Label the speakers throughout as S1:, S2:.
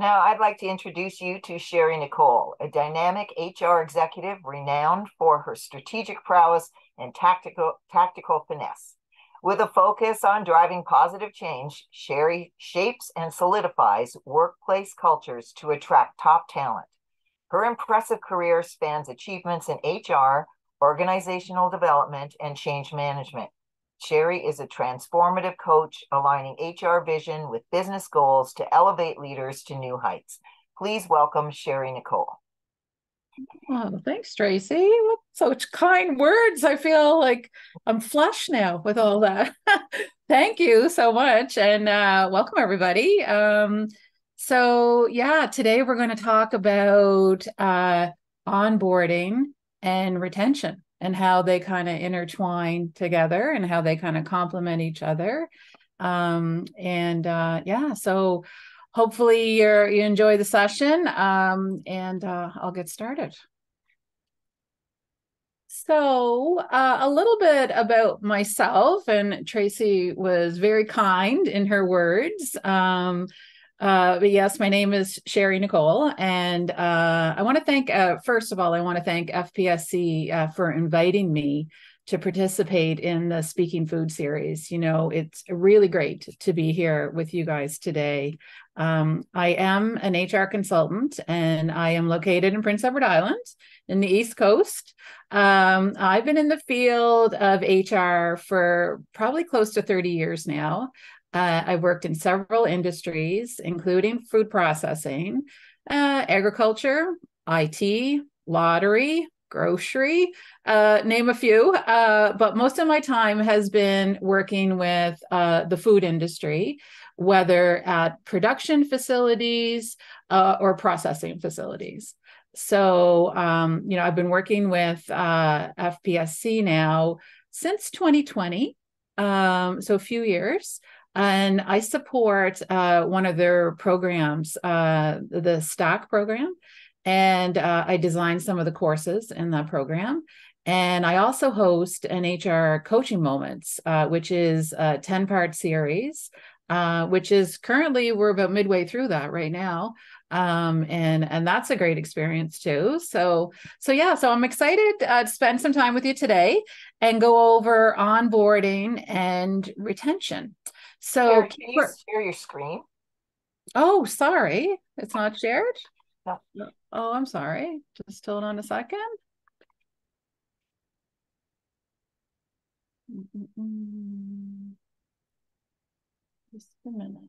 S1: Now, I'd like to introduce you to Sheri Nicolle, a dynamic HR executive renowned for her strategic prowess and tactical, tactical finesse. With a focus on driving positive change, Sheri shapes and solidifies workplace cultures to attract top talent. Her impressive career spans achievements in HR, organizational development, and change management. Sheri is a transformative coach aligning HR vision with business goals to elevate leaders to new heights. Please welcome Sheri Nicolle.
S2: Oh, thanks, Tracy. Such kind words. I feel like I'm flush now with all that. Thank you so much. And uh, welcome, everybody. Um, so, yeah, today we're going to talk about uh, onboarding and retention and how they kind of intertwine together and how they kind of complement each other. Um, and uh, yeah, so hopefully you're, you enjoy the session um, and uh, I'll get started. So, uh, a little bit about myself, and Tracy was very kind in her words. Um, uh, but yes, my name is Sheri Nicolle, and uh, I want to thank, uh, first of all, I want to thank FPSC uh, for inviting me to participate in the Speaking Food series. You know, it's really great to be here with you guys today. Um, I am an HR consultant, and I am located in Prince Edward Island in the East Coast. Um, I've been in the field of HR for probably close to 30 years now. Uh, I've worked in several industries, including food processing, uh, agriculture, IT, lottery, grocery, uh, name a few. Uh, but most of my time has been working with uh, the food industry, whether at production facilities uh, or processing facilities. So, um, you know, I've been working with FPSC now since 2020, um, so a few years and I support uh, one of their programs, uh, the stock program, and uh, I design some of the courses in that program. And I also host an HR coaching moments, uh, which is a 10 part series, uh, which is currently, we're about midway through that right now. Um, and and that's a great experience too. So so yeah, so I'm excited uh, to spend some time with you today and go over onboarding and retention. So
S1: can you share your screen?
S2: Oh, sorry. It's not shared?
S1: No.
S2: Oh, I'm sorry. Just hold on a second. Just a minute.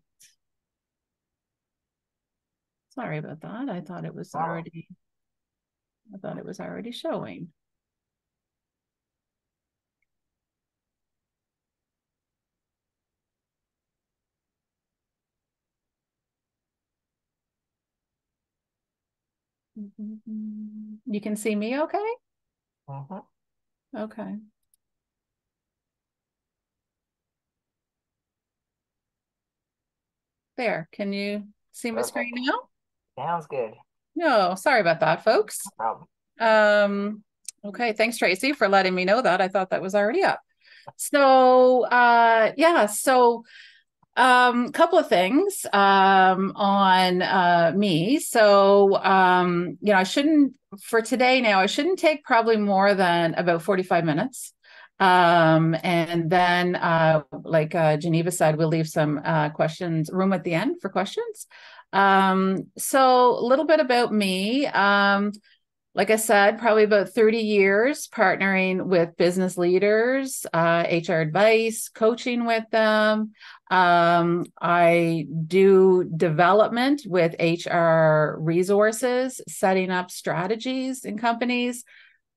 S2: Sorry about that. I thought it was already I thought it was already showing. You can see me okay?
S1: Uh-huh.
S2: Okay. There. Can you see my screen now?
S1: Sounds good.
S2: No, sorry about that, folks.
S1: No
S2: um, okay, thanks, Tracy, for letting me know that. I thought that was already up. So, uh, yeah, so um couple of things um on uh me. So um you know i shouldn't for today now i shouldn't take probably more than about 45 minutes. Um and then uh like uh geneva said we'll leave some uh questions room at the end for questions. Um so a little bit about me. Um like I said, probably about 30 years partnering with business leaders, uh, HR advice, coaching with them. Um, I do development with HR resources, setting up strategies in companies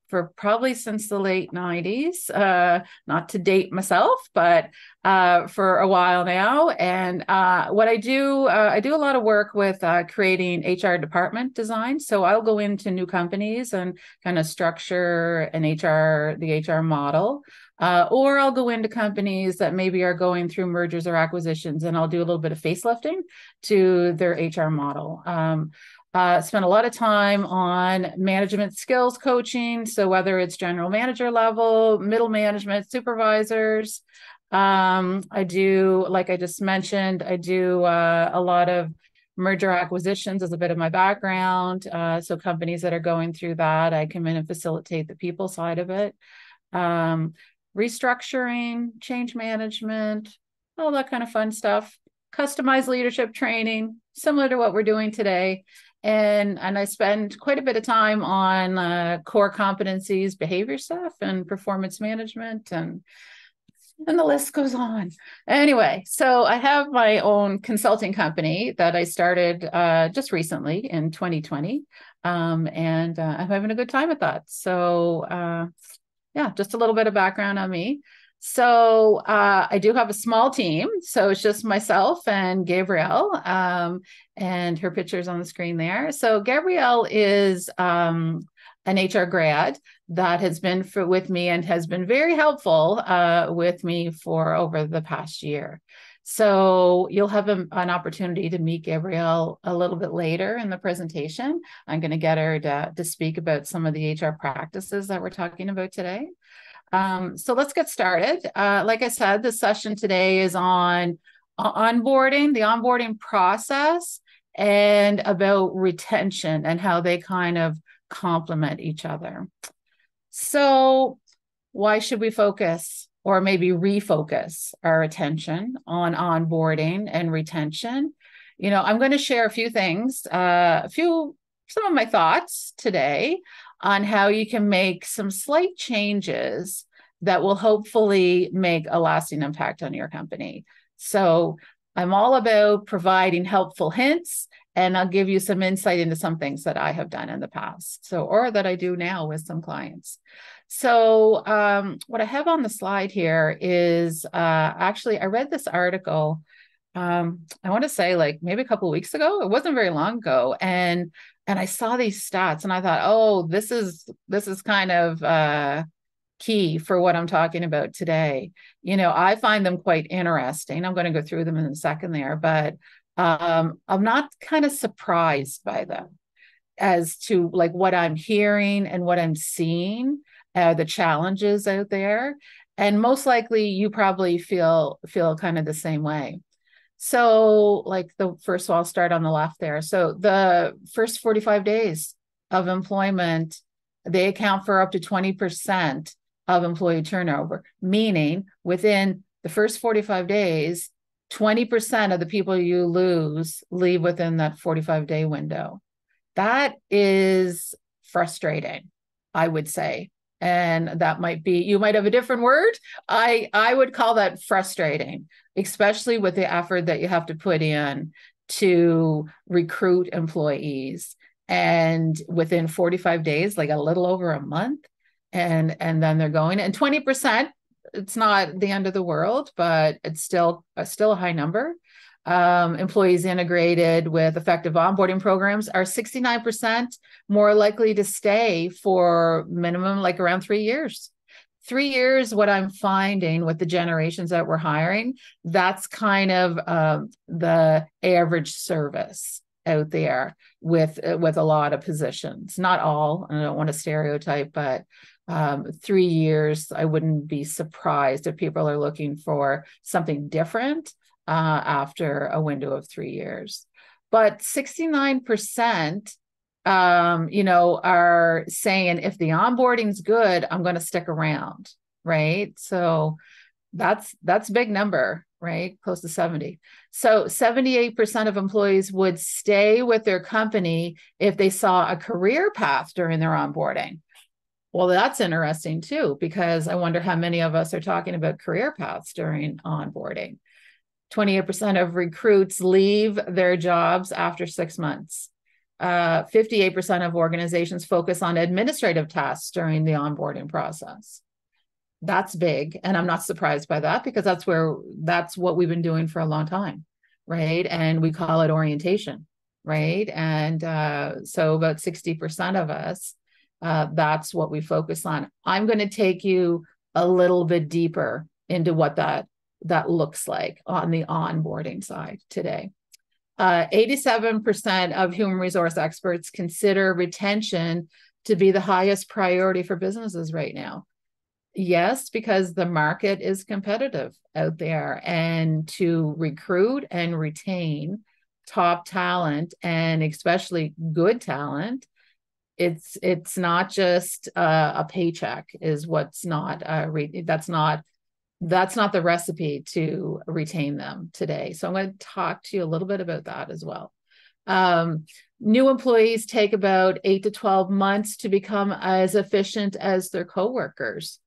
S2: for probably since the late 90s uh, not to date myself but uh, for a while now. And uh, what i do uh, i do a lot of work with uh, creating hr department design. So i'll go into new companies and kind of structure an hr the hr model uh, or I'll go into companies that maybe are going through mergers or acquisitions and I'll do a little bit of facelifting to their HR model. Um, uh, spent a lot of time on management skills coaching. So whether it's general manager level, middle management, supervisors, um, I do, like I just mentioned, I do uh, a lot of merger acquisitions is a bit of my background. Uh, so companies that are going through that, I come in and facilitate the people side of it. Um, restructuring, change management, all that kind of fun stuff. Customized leadership training, similar to what we're doing today. And, and I spend quite a bit of time on uh, core competencies, behavior stuff, and performance management, and and the list goes on. Anyway, so I have my own consulting company that I started uh, just recently in 2020, um, and uh, I'm having a good time with that. So, uh, yeah, just a little bit of background on me. So uh, I do have a small team. So it's just myself and Gabrielle, um, and her picture's on the screen there. So Gabrielle is um, an HR grad that has been for, with me and has been very helpful uh, with me for over the past year. So you'll have a, an opportunity to meet Gabrielle a little bit later in the presentation. I'm going to get her to, to speak about some of the HR practices that we're talking about today. Um, so let's get started. Uh, like I said, the session today is on onboarding, the onboarding process, and about retention and how they kind of complement each other. So, why should we focus or maybe refocus our attention on onboarding and retention? You know, I'm going to share a few things, uh, a few, some of my thoughts today on how you can make some slight changes that will hopefully make a lasting impact on your company. So I'm all about providing helpful hints and I'll give you some insight into some things that I have done in the past. So, or that I do now with some clients. So, um, what I have on the slide here is uh, actually, I read this article. Um, I want to say like maybe a couple weeks ago. It wasn't very long ago, and and I saw these stats and I thought, oh, this is this is kind of uh, key for what I'm talking about today. You know, I find them quite interesting. I'm going to go through them in a second there, but um, I'm not kind of surprised by them as to like what I'm hearing and what I'm seeing, uh, the challenges out there, and most likely you probably feel feel kind of the same way. So, like the first, of all, start on the left there. So, the first 45 days of employment, they account for up to 20% of employee turnover, meaning within the first 45 days, 20% of the people you lose leave within that 45 day window. That is frustrating, I would say. And that might be, you might have a different word. I, I would call that frustrating especially with the effort that you have to put in to recruit employees and within 45 days like a little over a month and and then they're going and 20% it's not the end of the world but it's still uh, still a high number um, employees integrated with effective onboarding programs are 69% more likely to stay for minimum like around three years. Three years what i'm finding with the generations that we're hiring that's kind of um, the average service out there with uh, with a lot of positions. Not all i don't want to stereotype but um, three years i wouldn't be surprised if people are looking for something different uh, after a window of three years but 69% um, you know, are saying if the onboarding's good, I'm going to stick around, right? So that's that's big number, right? Close to 70. So 78% of employees would stay with their company if they saw a career path during their onboarding. Well, that's interesting too, because I wonder how many of us are talking about career paths during onboarding. 28% of recruits leave their jobs after six months uh, 58% of organizations focus on administrative tasks during the onboarding process. That's big. And I'm not surprised by that because that's where that's what we've been doing for a long time. Right. And we call it orientation. Right. And uh, so about 60% of us, uh, that's what we focus on. I'm going to take you a little bit deeper into what that that looks like on the onboarding side today. Uh, 87% of human resource experts consider retention to be the highest priority for businesses right now. Yes, because the market is competitive out there, and to recruit and retain top talent and especially good talent it's it's not just uh, a paycheck is what's not uh, re- that's not that's not the recipe to retain them today. So i'm going to talk to you a little bit about that as well. Um, new employees take about 8 to 12 months to become as efficient as their coworkers.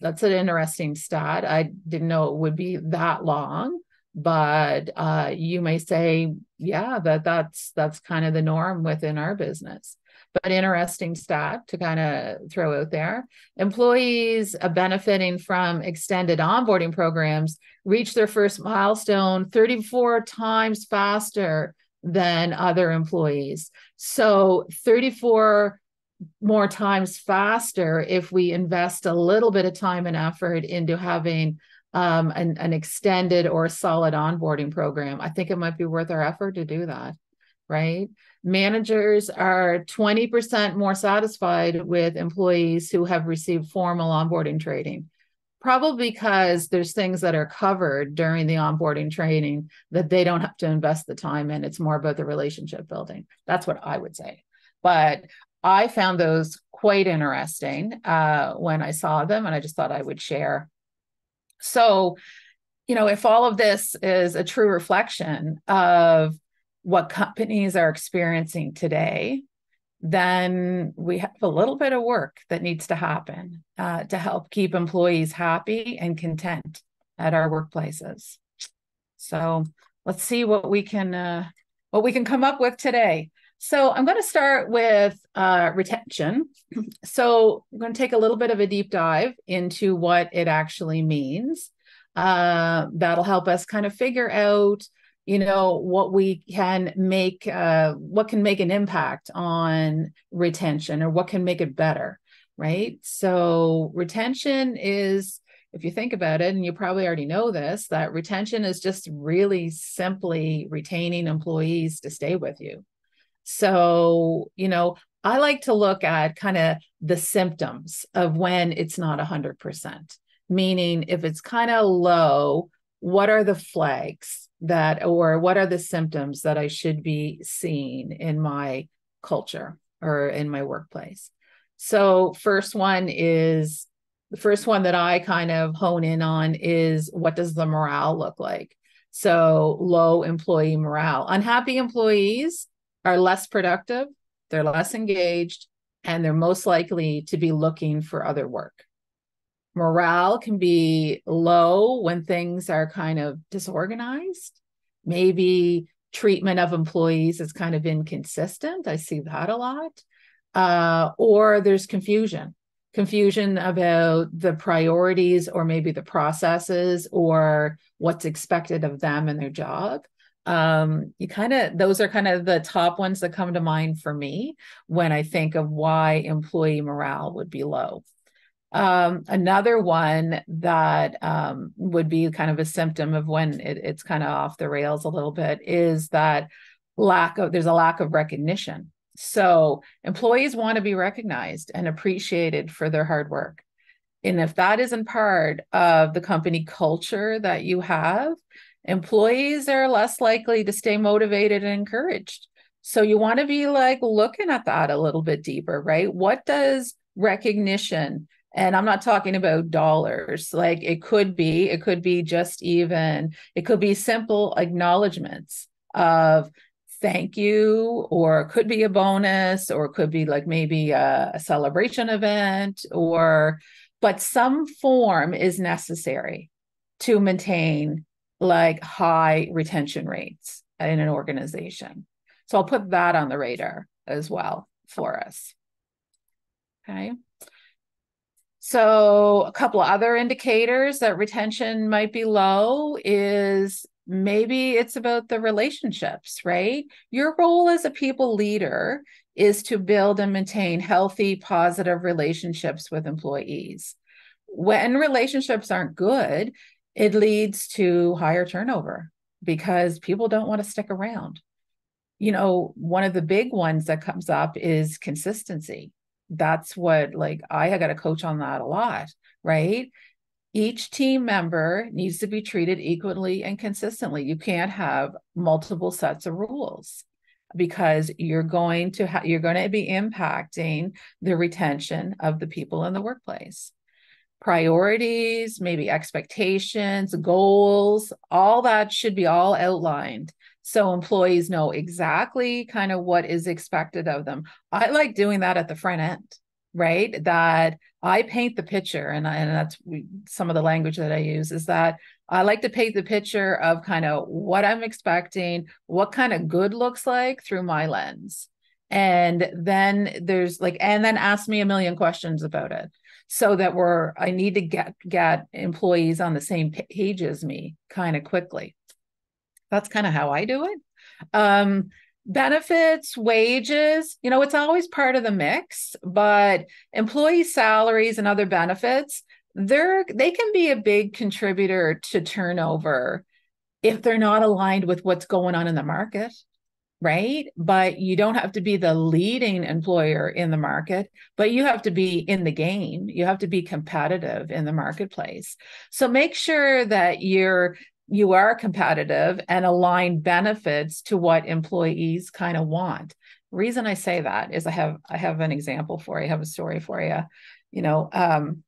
S2: That's an interesting stat. I didn't know it would be that long but uh, you may say yeah that that's that's kind of the norm within our business but interesting stat to kind of throw out there. Employees benefiting from extended onboarding programs reach their first milestone 34 times faster than other employees. So 34 more times faster if we invest a little bit of time and effort into having um, an, an extended or solid onboarding program. I think it might be worth our effort to do that, right? Managers are 20% more satisfied with employees who have received formal onboarding training. Probably because there's things that are covered during the onboarding training that they don't have to invest the time in. It's more about the relationship building. That's what I would say. But I found those quite interesting uh, when I saw them, and I just thought I would share. So, you know, if all of this is a true reflection of what companies are experiencing today, then we have a little bit of work that needs to happen uh, to help keep employees happy and content at our workplaces. So let's see what we can uh, what we can come up with today. So I'm going to start with uh, retention. So I'm going to take a little bit of a deep dive into what it actually means. Uh, that'll help us kind of figure out you know what we can make uh, what can make an impact on retention or what can make it better right? So retention is if you think about it and you probably already know this that retention is just really simply retaining employees to stay with you. So you know i like to look at kind of the symptoms of when it's not 100% meaning if it's kind of low what are the flags that or what are the symptoms that I should be seeing in my culture or in my workplace. So first one is the first one that I kind of hone in on is what does the morale look like? So low employee morale. Unhappy employees are less productive, they're less engaged, and they're most likely to be looking for other work morale can be low when things are kind of disorganized. Maybe treatment of employees is kind of inconsistent. I see that a lot. Uh, or there's confusion confusion about the priorities or maybe the processes or what's expected of them and their job um you kind of those are kind of the top ones that come to mind for me when i think of why employee morale would be low um, another one that um, would be kind of a symptom of when it, it's kind of off the rails a little bit is that lack of there's a lack of recognition. So employees want to be recognized and appreciated for their hard work. And if that isn't part of the company culture that you have, employees are less likely to stay motivated and encouraged. So you want to be like looking at that a little bit deeper, right? What does recognition and i'm not talking about dollars. Like it could be it could be just even it could be simple acknowledgments of thank you or it could be a bonus or it could be like maybe a, a celebration event or but some form is necessary to maintain like high retention rates in an organization. So i'll put that on the radar as well for us. Okay so, a couple of other indicators that retention might be low is maybe it's about the relationships, right? Your role as a people leader is to build and maintain healthy, positive relationships with employees. When relationships aren't good, it leads to higher turnover because people don't want to stick around. You know, one of the big ones that comes up is consistency that's what like I got to coach on that a lot, right? each team member needs to be treated equally and consistently. You can't have multiple sets of rules because you're going to ha- you're going to be impacting the retention of the people in the workplace. Priorities, maybe expectations, goals, all that should be all outlined so employees know exactly kind of what is expected of them. I like doing that at the front end right? That i paint the picture and, and that's some of the language that i use is that i like to paint the picture of kind of what i'm expecting what kind of good looks like through my lens. And then there's like and then ask me a million questions about it so that we're i need to get get employees on the same page as me kind of quickly that's kind of how i do it. Um benefits wages you know it's always part of the mix but employee salaries and other benefits they're they can be a big contributor to turnover if they're not aligned with what's going on in the market right? But you don't have to be the leading employer in the market but you have to be in the game. You have to be competitive in the marketplace. So make sure that you're you are competitive and align benefits to what employees kind of want. reason I say that is I have I have an example for you. I have a story for you. You know, um,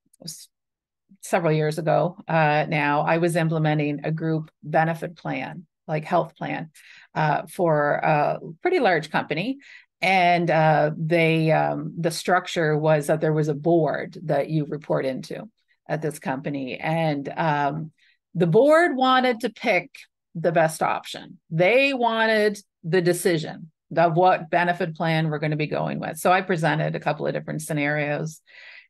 S2: several years ago uh, now, I was implementing a group benefit plan, like health plan, uh, for a pretty large company, and uh, they um, the structure was that there was a board that you report into at this company, and um, the board wanted to pick the best option. They wanted the decision of what benefit plan we're going to be going with. So I presented a couple of different scenarios,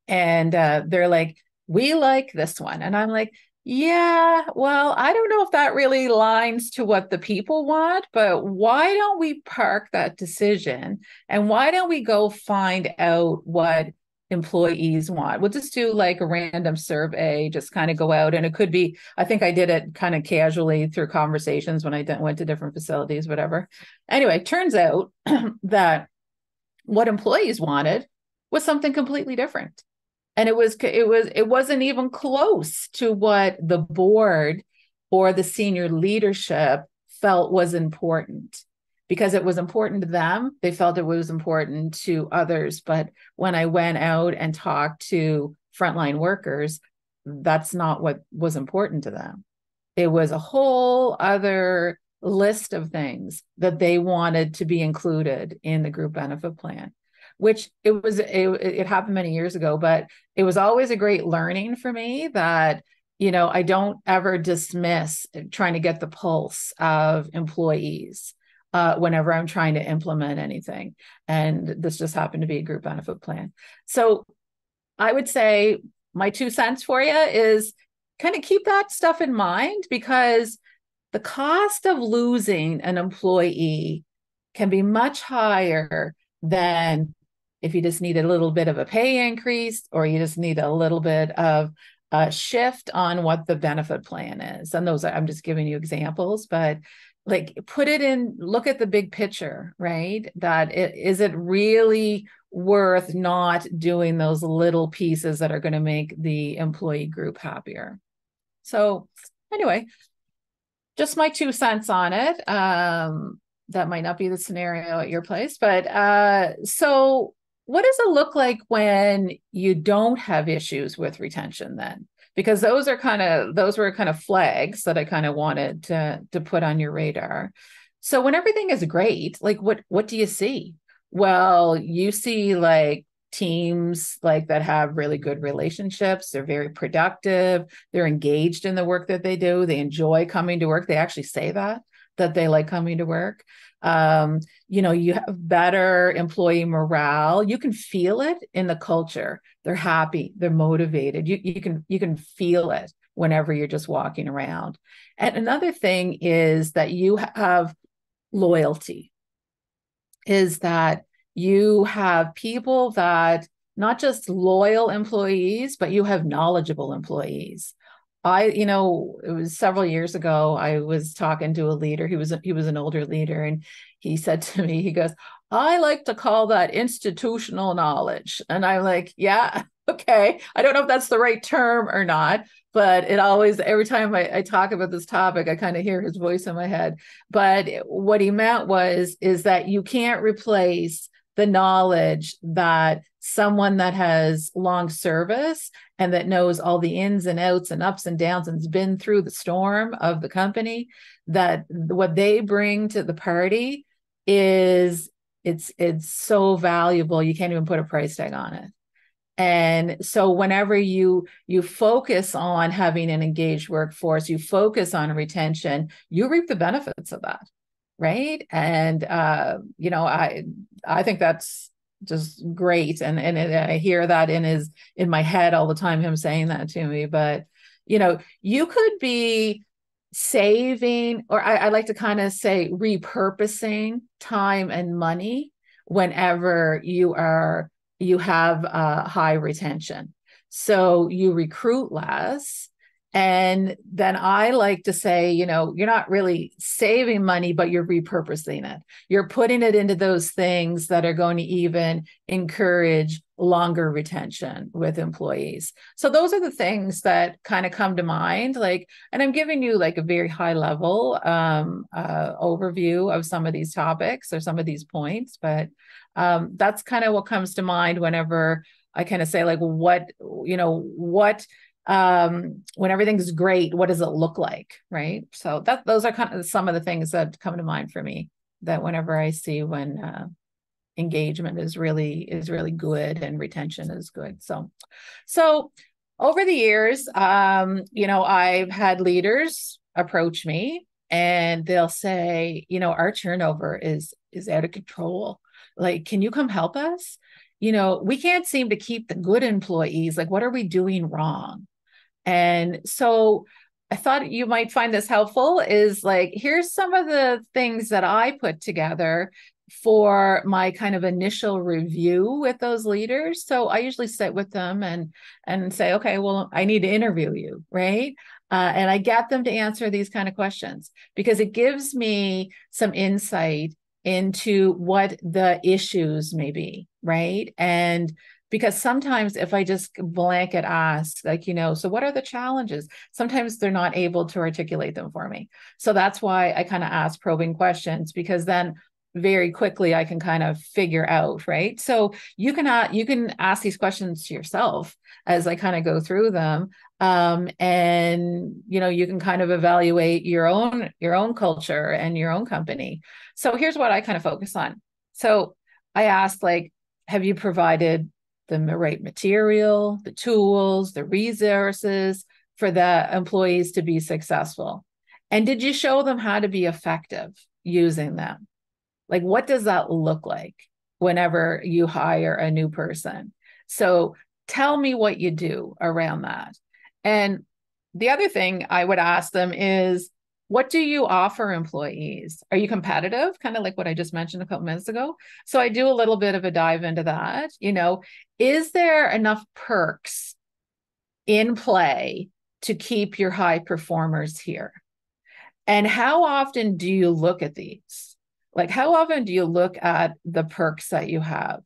S2: and uh, they're like, "We like this one," and I'm like, "Yeah, well, I don't know if that really lines to what the people want, but why don't we park that decision and why don't we go find out what?" Employees want. We'll just do like a random survey, just kind of go out. And it could be, I think I did it kind of casually through conversations when I went to different facilities, whatever. Anyway, turns out that what employees wanted was something completely different. And it was it was it wasn't even close to what the board or the senior leadership felt was important because it was important to them. They felt it was important to others. But when I went out and talked to frontline workers, that's not what was important to them. It was a whole other list of things that they wanted to be included in the group benefit plan which it was it, it happened many years ago but it was always a great learning for me that you know i don't ever dismiss trying to get the pulse of employees uh, whenever I'm trying to implement anything. And this just happened to be a group benefit plan. So I would say my two cents for you is kind of keep that stuff in mind because the cost of losing an employee can be much higher than if you just need a little bit of a pay increase or you just need a little bit of a shift on what the benefit plan is. And those I'm just giving you examples, but like put it in look at the big picture right? That it, is it really worth not doing those little pieces that are going to make the employee group happier? So anyway just my two cents on it. Um that might not be the scenario at your place but uh so what does it look like when you don't have issues with retention then because those are kind of those were kind of flags that I kind of wanted to to put on your radar. So when everything is great, like what what do you see? Well, you see like teams like that have really good relationships they're very productive they're engaged in the work that they do they enjoy coming to work they actually say that that they like coming to work um, you know you have better employee morale. You can feel it in the culture. They're happy. They're motivated. You, you can you can feel it whenever you're just walking around. And another thing is that you have loyalty is that you have people that not just loyal employees but you have knowledgeable employees I, you know, it was several years ago. I was talking to a leader. He was a, he was an older leader, and he said to me, he goes, "I like to call that institutional knowledge." And I'm like, "Yeah, okay. I don't know if that's the right term or not, but it always every time I, I talk about this topic i kind of hear his voice in my head but what he meant was is that you can't replace the knowledge that someone that has long service and that knows all the ins and outs and ups and downs and has been through the storm of the company that what they bring to the party is it's it's so valuable you can't even put a price tag on it. And so whenever you you focus on having an engaged workforce you focus on retention you reap the benefits of that right and uh you know i i think that's just great and and i hear that in his in my head all the time him saying that to me but you know you could be saving or I, I like to kind of say repurposing time and money whenever you are you have a high retention. So you recruit less. And then I like to say, you know, you're not really saving money, but you're repurposing it. You're putting it into those things that are going to even encourage longer retention with employees. So those are the things that kind of come to mind. Like, and I'm giving you like a very high level um, uh, overview of some of these topics or some of these points, but um, that's kind of what comes to mind whenever I kind of say like, what you know, what um when everything's great what does it look like right? So that those are kind of some of the things that come to mind for me that whenever i see when uh, engagement is really is really good and retention is good. So so over the years um you know i've had leaders approach me and they'll say you know our turnover is is out of control. Like can you come help us? You know we can't seem to keep the good employees. Like what are we doing wrong and so I thought you might find this helpful is like here's some of the things that I put together for my kind of initial review with those leaders. So i usually sit with them and and say okay well i need to interview you right? Uh, and i get them to answer these kind of questions because it gives me some insight into what the issues may be right? And because sometimes if i just blanket ask like you know so what are the challenges sometimes they're not able to articulate them for me so that's why i kind of ask probing questions because then very quickly I can kind of figure out, right? So you can uh, you can ask these questions to yourself as I kind of go through them, um, and you know you can kind of evaluate your own your own culture and your own company. So here's what I kind of focus on. So I asked like, have you provided the right material, the tools, the resources for the employees to be successful? And did you show them how to be effective using them? Like, what does that look like whenever you hire a new person? So, tell me what you do around that. And the other thing I would ask them is, what do you offer employees? Are you competitive? Kind of like what I just mentioned a couple minutes ago. So I do a little bit of a dive into that. You know, is there enough perks in play to keep your high performers here? And how often do you look at these? Like, how often do you look at the perks that you have?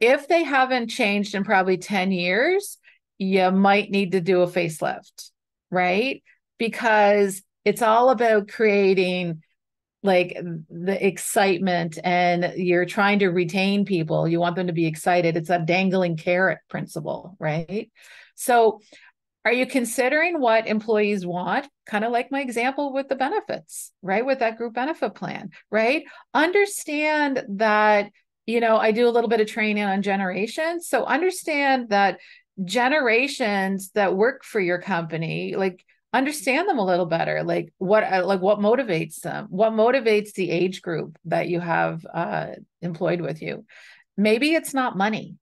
S2: If they haven't changed in probably 10 years, you might need to do a facelift, right? Because it's all about creating like the excitement and you're trying to retain people. You want them to be excited. It's a dangling carrot principle, right? So are you considering what employees want? Kind of like my example with the benefits, right? With that group benefit plan, right? Understand that, you know, I do a little bit of training on generations. So understand that generations that work for your company, like understand them a little better like what uh, like what motivates them what motivates the age group that you have uh, employed with you. Maybe it's not money.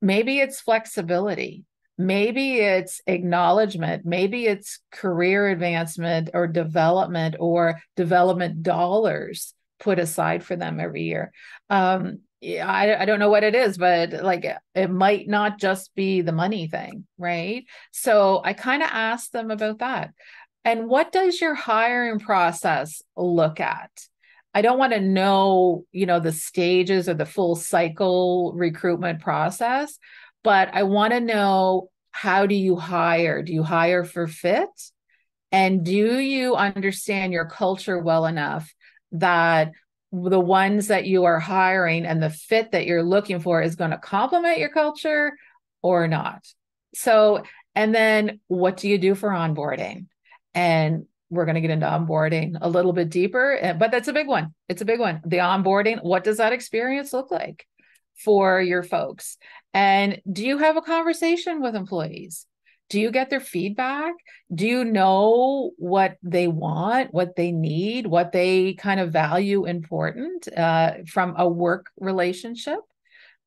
S2: Maybe it's flexibility. Maybe it's acknowledgement. Maybe it's career advancement or development or development dollars put aside for them every year. Um I, I don't know what it is but like it might not just be the money thing right so i kind of asked them about that and what does your hiring process look at i don't want to know you know the stages or the full cycle recruitment process but I want to know how do you hire? Do you hire for fit? And do you understand your culture well enough that the ones that you are hiring and the fit that you're looking for is going to complement your culture or not? So, and then what do you do for onboarding? And we're going to get into onboarding a little bit deeper, eh, but that's a big one. It's a big one. The onboarding, what does that experience look like for your folks? And do you have a conversation with employees? Do you get their feedback? Do you know what they want, what they need, what they kind of value important uh, from a work relationship?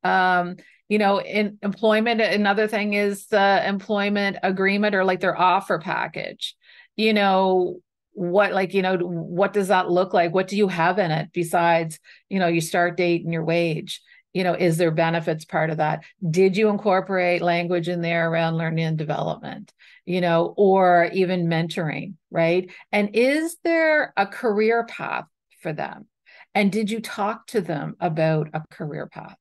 S2: Um, you know, in employment, another thing is the employment agreement or like their offer package you know what like you know what does that look like what do you have in it besides you know your start date and your wage you know is there benefits part of that? Did you incorporate language in there around learning and development you know or even mentoring right? And is there a career path for them? And did you talk to them about a career path?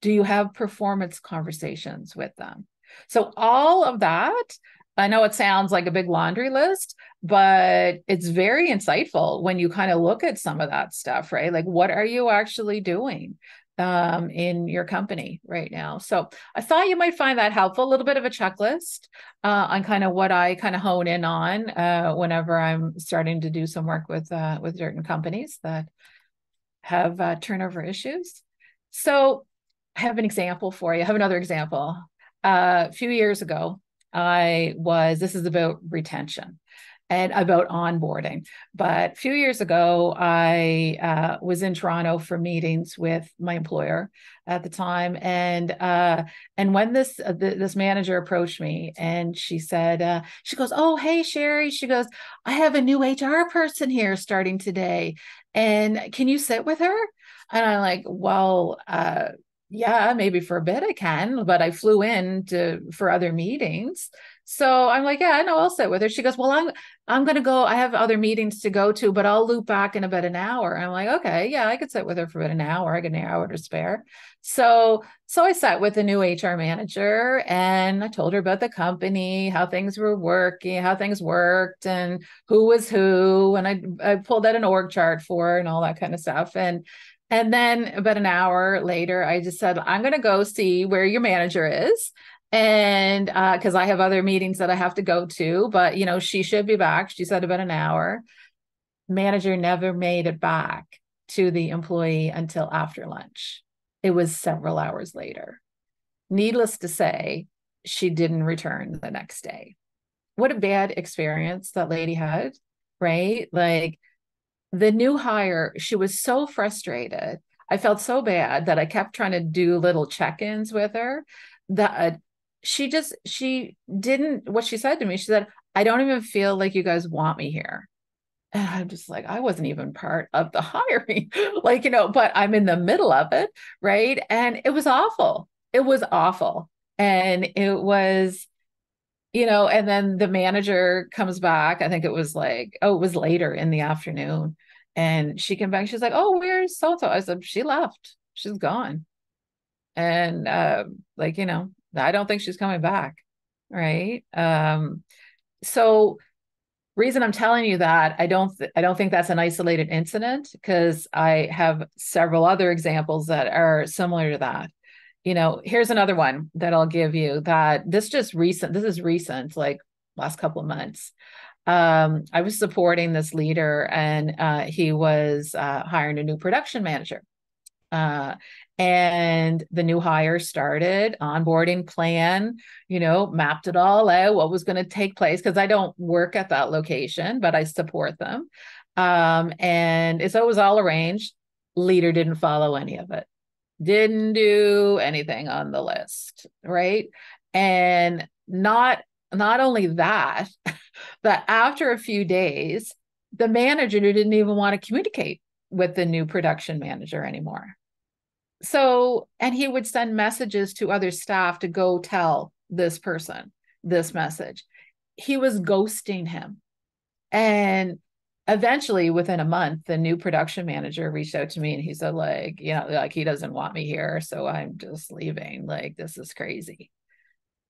S2: Do you have performance conversations with them? So all of that I know it sounds like a big laundry list, but it's very insightful when you kind of look at some of that stuff, right? Like, what are you actually doing? Um, in your company right now. So I thought you might find that helpful. A little bit of a checklist uh, on kind of what I kind of hone in on uh, whenever I'm starting to do some work with uh, with certain companies that have uh, turnover issues. So I have an example for you. I have another example. Uh, a few years ago, I was, this is about retention and about onboarding. But a few years ago, I uh, was in Toronto for meetings with my employer at the time, and uh, and when this uh, this manager approached me, and she said, uh, she goes, "Oh, hey, Sheri," she goes, "I have a new HR person here starting today, and can you sit with her?" And I'm like, "Well." Uh, yeah, maybe for a bit I can, but I flew in to for other meetings. So I'm like, yeah, I know I'll sit with her. She goes, well, I'm I'm gonna go. I have other meetings to go to, but I'll loop back in about an hour. I'm like, okay, yeah, I could sit with her for about an hour. I got an hour to spare. So so I sat with the new HR manager and I told her about the company, how things were working, how things worked, and who was who. And I I pulled out an org chart for her and all that kind of stuff. And and then about an hour later, I just said, I'm going to go see where your manager is. And because uh, I have other meetings that I have to go to, but you know, she should be back. She said about an hour. Manager never made it back to the employee until after lunch. It was several hours later. Needless to say, she didn't return the next day. What a bad experience that lady had, right? Like, the new hire, she was so frustrated. I felt so bad that I kept trying to do little check-ins with her that she just she didn't what she said to me she said I don't even feel like you guys want me here. And I'm just like, I wasn't even part of the hiring, like, you know, but I'm in the middle of it. Right. And it was awful. It was awful. And it was, you know, and then the manager comes back. I think it was like, oh, it was later in the afternoon. And she came back. She's like, oh, where's so so? I said, she left. She's gone. And uh, like, you know, I don't think she's coming back. Right. Um, so reason I'm telling you that I don't th- I don't think that's an isolated incident because I have several other examples that are similar to that you know, here's another one that I'll give you that this just recent, this is recent, like last couple of months. Um, I was supporting this leader and uh, he was uh, hiring a new production manager. Uh, and the new hire started onboarding plan you know mapped it all out what was going to take place because i don't work at that location but i support them. Um, and it was all arranged. Leader didn't follow any of it. Didn't do anything on the list right? And not not only that but after a few days the manager didn't even want to communicate with the new production manager anymore so and he would send messages to other staff to go tell this person this message. He was ghosting him. And eventually within a month the new production manager reached out to me and he said like you know like he doesn't want me here so i'm just leaving. Like this is crazy.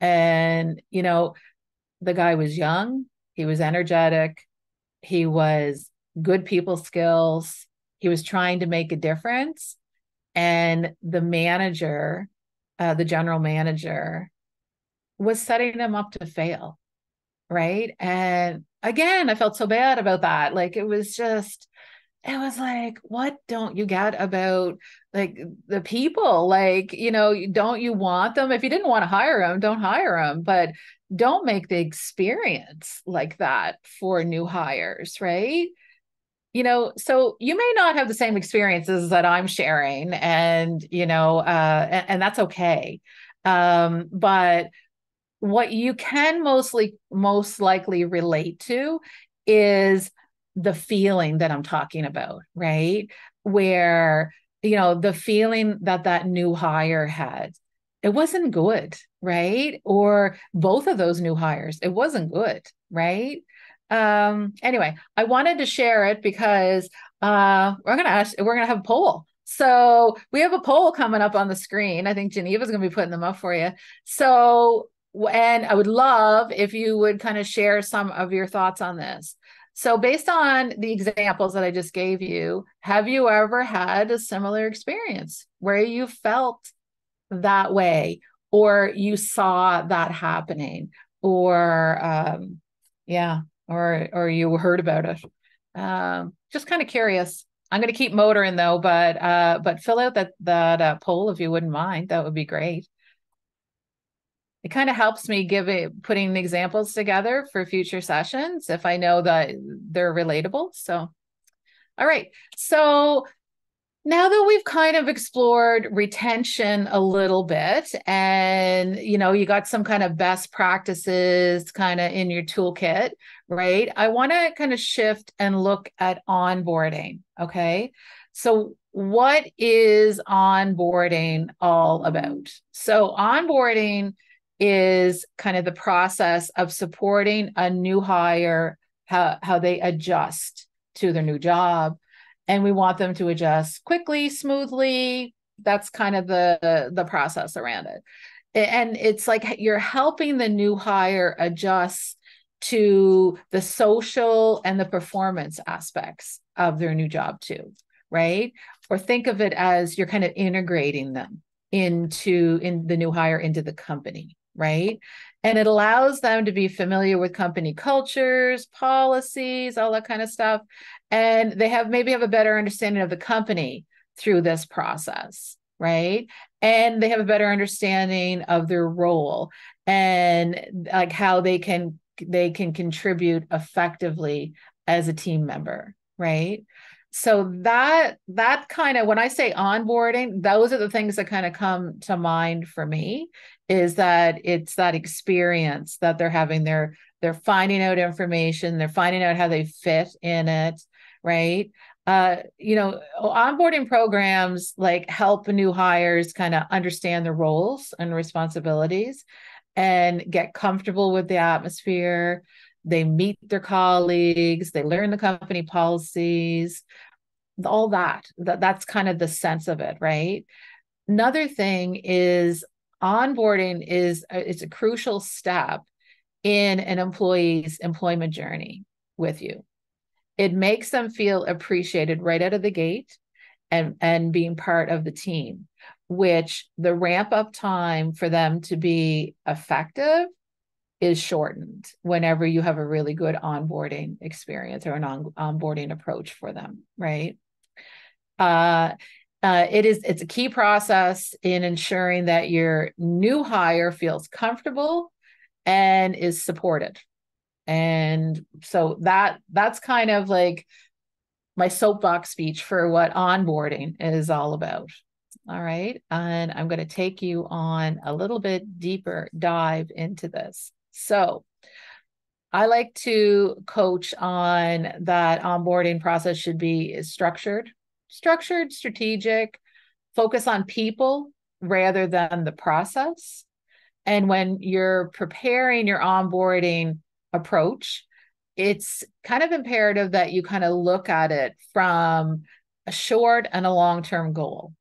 S2: And, you know, the guy was young, he was energetic, he was good people skills, he was trying to make a difference. And the manager, uh, the general manager, was setting him up to fail. Right. And again, I felt so bad about that. Like it was just, it was like, what don't you get about like the people? Like, you know, don't you want them? If you didn't want to hire them, don't hire them, but don't make the experience like that for new hires, right? You know, so you may not have the same experiences that I'm sharing, and you know, uh, and, and that's okay. Um, but what you can mostly most likely relate to is the feeling that I'm talking about, right? Where, you know, the feeling that that new hire had, it wasn't good, right? Or both of those new hires, it wasn't good, right? Um, anyway, I wanted to share it because uh, we're gonna ask, we're gonna have a poll. So we have a poll coming up on the screen. I think Geneva's gonna be putting them up for you. So and I would love if you would kind of share some of your thoughts on this. So, based on the examples that I just gave you, have you ever had a similar experience where you felt that way or you saw that happening or, um, yeah, or, or you heard about it? Um, just kind of curious. I'm going to keep motoring though, but, uh, but fill out that, that uh, poll if you wouldn't mind. That would be great it kind of helps me give it putting examples together for future sessions if I know that they're relatable. So, all right. So now that we've kind of explored retention a little bit and you know you got some kind of best practices kind of in your toolkit right i want to kind of shift and look at onboarding okay so what is onboarding all about so onboarding is kind of the process of supporting a new hire, how, how they adjust to their new job. And we want them to adjust quickly, smoothly. That's kind of the, the process around it. And it's like you're helping the new hire adjust to the social and the performance aspects of their new job too, right? Or think of it as you're kind of integrating them into in the new hire into the company right? And it allows them to be familiar with company cultures, policies, all that kind of stuff. And they have maybe have a better understanding of the company through this process, right? And they have a better understanding of their role and like how they can they can contribute effectively as a team member, right? so that that kind of when i say onboarding those are the things that kind of come to mind for me is that it's that experience that they're having. They're they're finding out information. They're finding out how they fit in it right? Uh, you know onboarding programs like help new hires kind of understand the roles and responsibilities and get comfortable with the atmosphere. They meet their colleagues. They learn the company policies. All that, that that's kind of the sense of it right? Another thing is onboarding is a, it's a crucial step in an employee's employment journey with you it makes them feel appreciated right out of the gate and and being part of the team which the ramp up time for them to be effective is shortened whenever you have a really good onboarding experience or an on, onboarding approach for them, right? Uh, uh, it is it's a key process in ensuring that your new hire feels comfortable and is supported. And so that that's kind of like my soapbox speech for what onboarding is all about. All right and i'm going to take you on a little bit deeper dive into this. So I like to coach on that onboarding process should be structured, structured, strategic, focus on people rather than the process. And when you're preparing your onboarding approach, it's kind of imperative that you kind of look at it from a short and a long term goal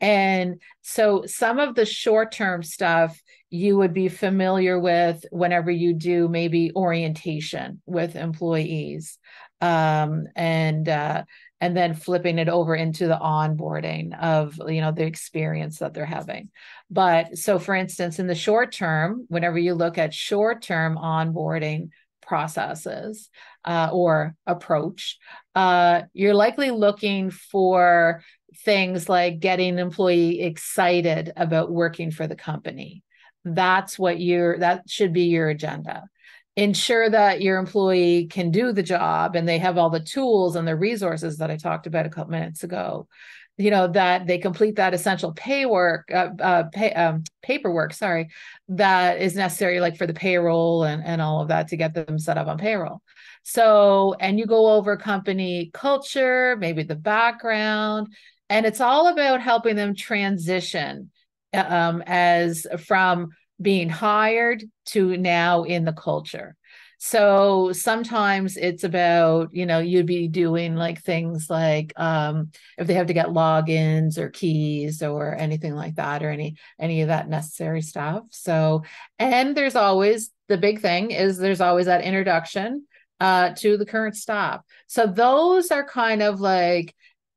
S2: And so some of the short term stuff you would be familiar with whenever you do maybe orientation with employees um, and uh, and then flipping it over into the onboarding of you know the experience that they're having. But so for instance in the short term whenever you look at short term onboarding processes uh, or approach uh, you're likely looking for things like getting employee excited about working for the company. That's what your that should be your agenda ensure that your employee can do the job and they have all the tools and the resources that i talked about a couple minutes ago. You know that they complete that essential pay work uh, uh, pay, um, paperwork sorry that is necessary like for the payroll and, and all of that to get them set up on payroll. So and you go over company culture maybe the background and it's all about helping them transition um, as from being hired to now in the culture. So sometimes it's about, you know, you'd be doing like things like um, if they have to get logins or keys or anything like that, or any any of that necessary stuff. So, and there's always the big thing is there's always that introduction uh, to the current staff. So those are kind of like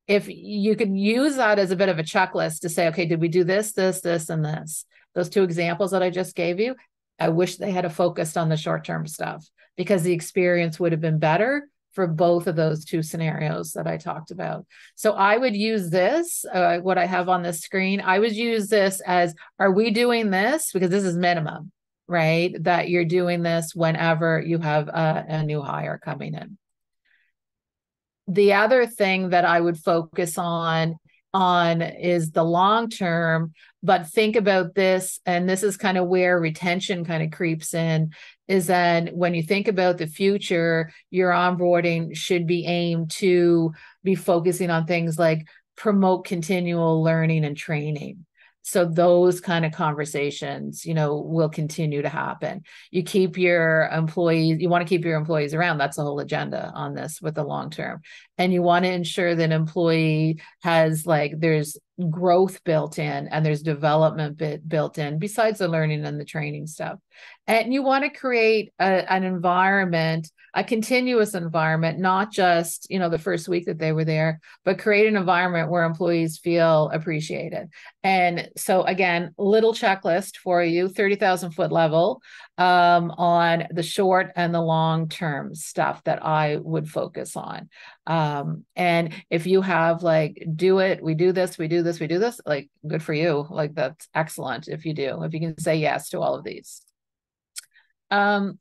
S2: if you could use that as a bit of a checklist to say, okay, did we do this, this, this, and this? Those two examples that I just gave you, I wish they had a focused on the short term stuff because the experience would have been better for both of those two scenarios that I talked about. So I would use this, uh, what I have on the screen, I would use this as are we doing this? Because this is minimum, right? That you're doing this whenever you have a, a new hire coming in. The other thing that I would focus on on is the long term but think about this and this is kind of where retention kind of creeps in is that when you think about the future your onboarding should be aimed to be focusing on things like promote continual learning and training so those kind of conversations you know will continue to happen. You keep your employees you want to keep your employees around. That's the whole agenda on this with the long term. And you want to ensure that employee has like there's growth built in and there's development bit built in besides the learning and the training stuff. And you want to create a, an environment a continuous environment not just you know the first week that they were there but create an environment where employees feel appreciated. And so again little checklist for you 30000 foot level um, on the short and the long term stuff that i would focus on. Um, and if you have like do it we do this we do this we do this like good for you. Like that's excellent if you do if you can say yes to all of these. Um,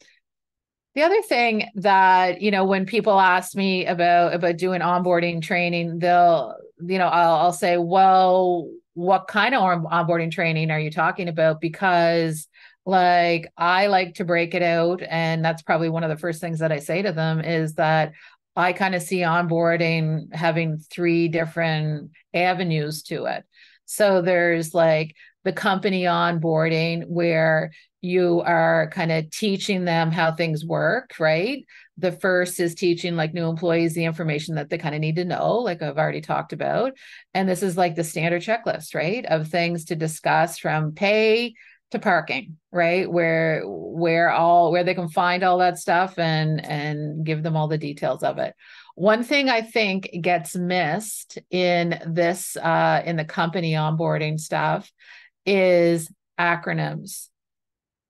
S2: the other thing that you know, when people ask me about about doing onboarding training, they'll you know, I'll, I'll say, well, what kind of onboarding training are you talking about? Because like I like to break it out, and that's probably one of the first things that I say to them is that I kind of see onboarding having three different avenues to it. So there's like the company onboarding where you are kind of teaching them how things work, right? The first is teaching like new employees the information that they kind of need to know, like I've already talked about. And this is like the standard checklist, right? Of things to discuss from pay to parking, right? Where where all where they can find all that stuff and and give them all the details of it. One thing I think gets missed in this uh in the company onboarding stuff is acronyms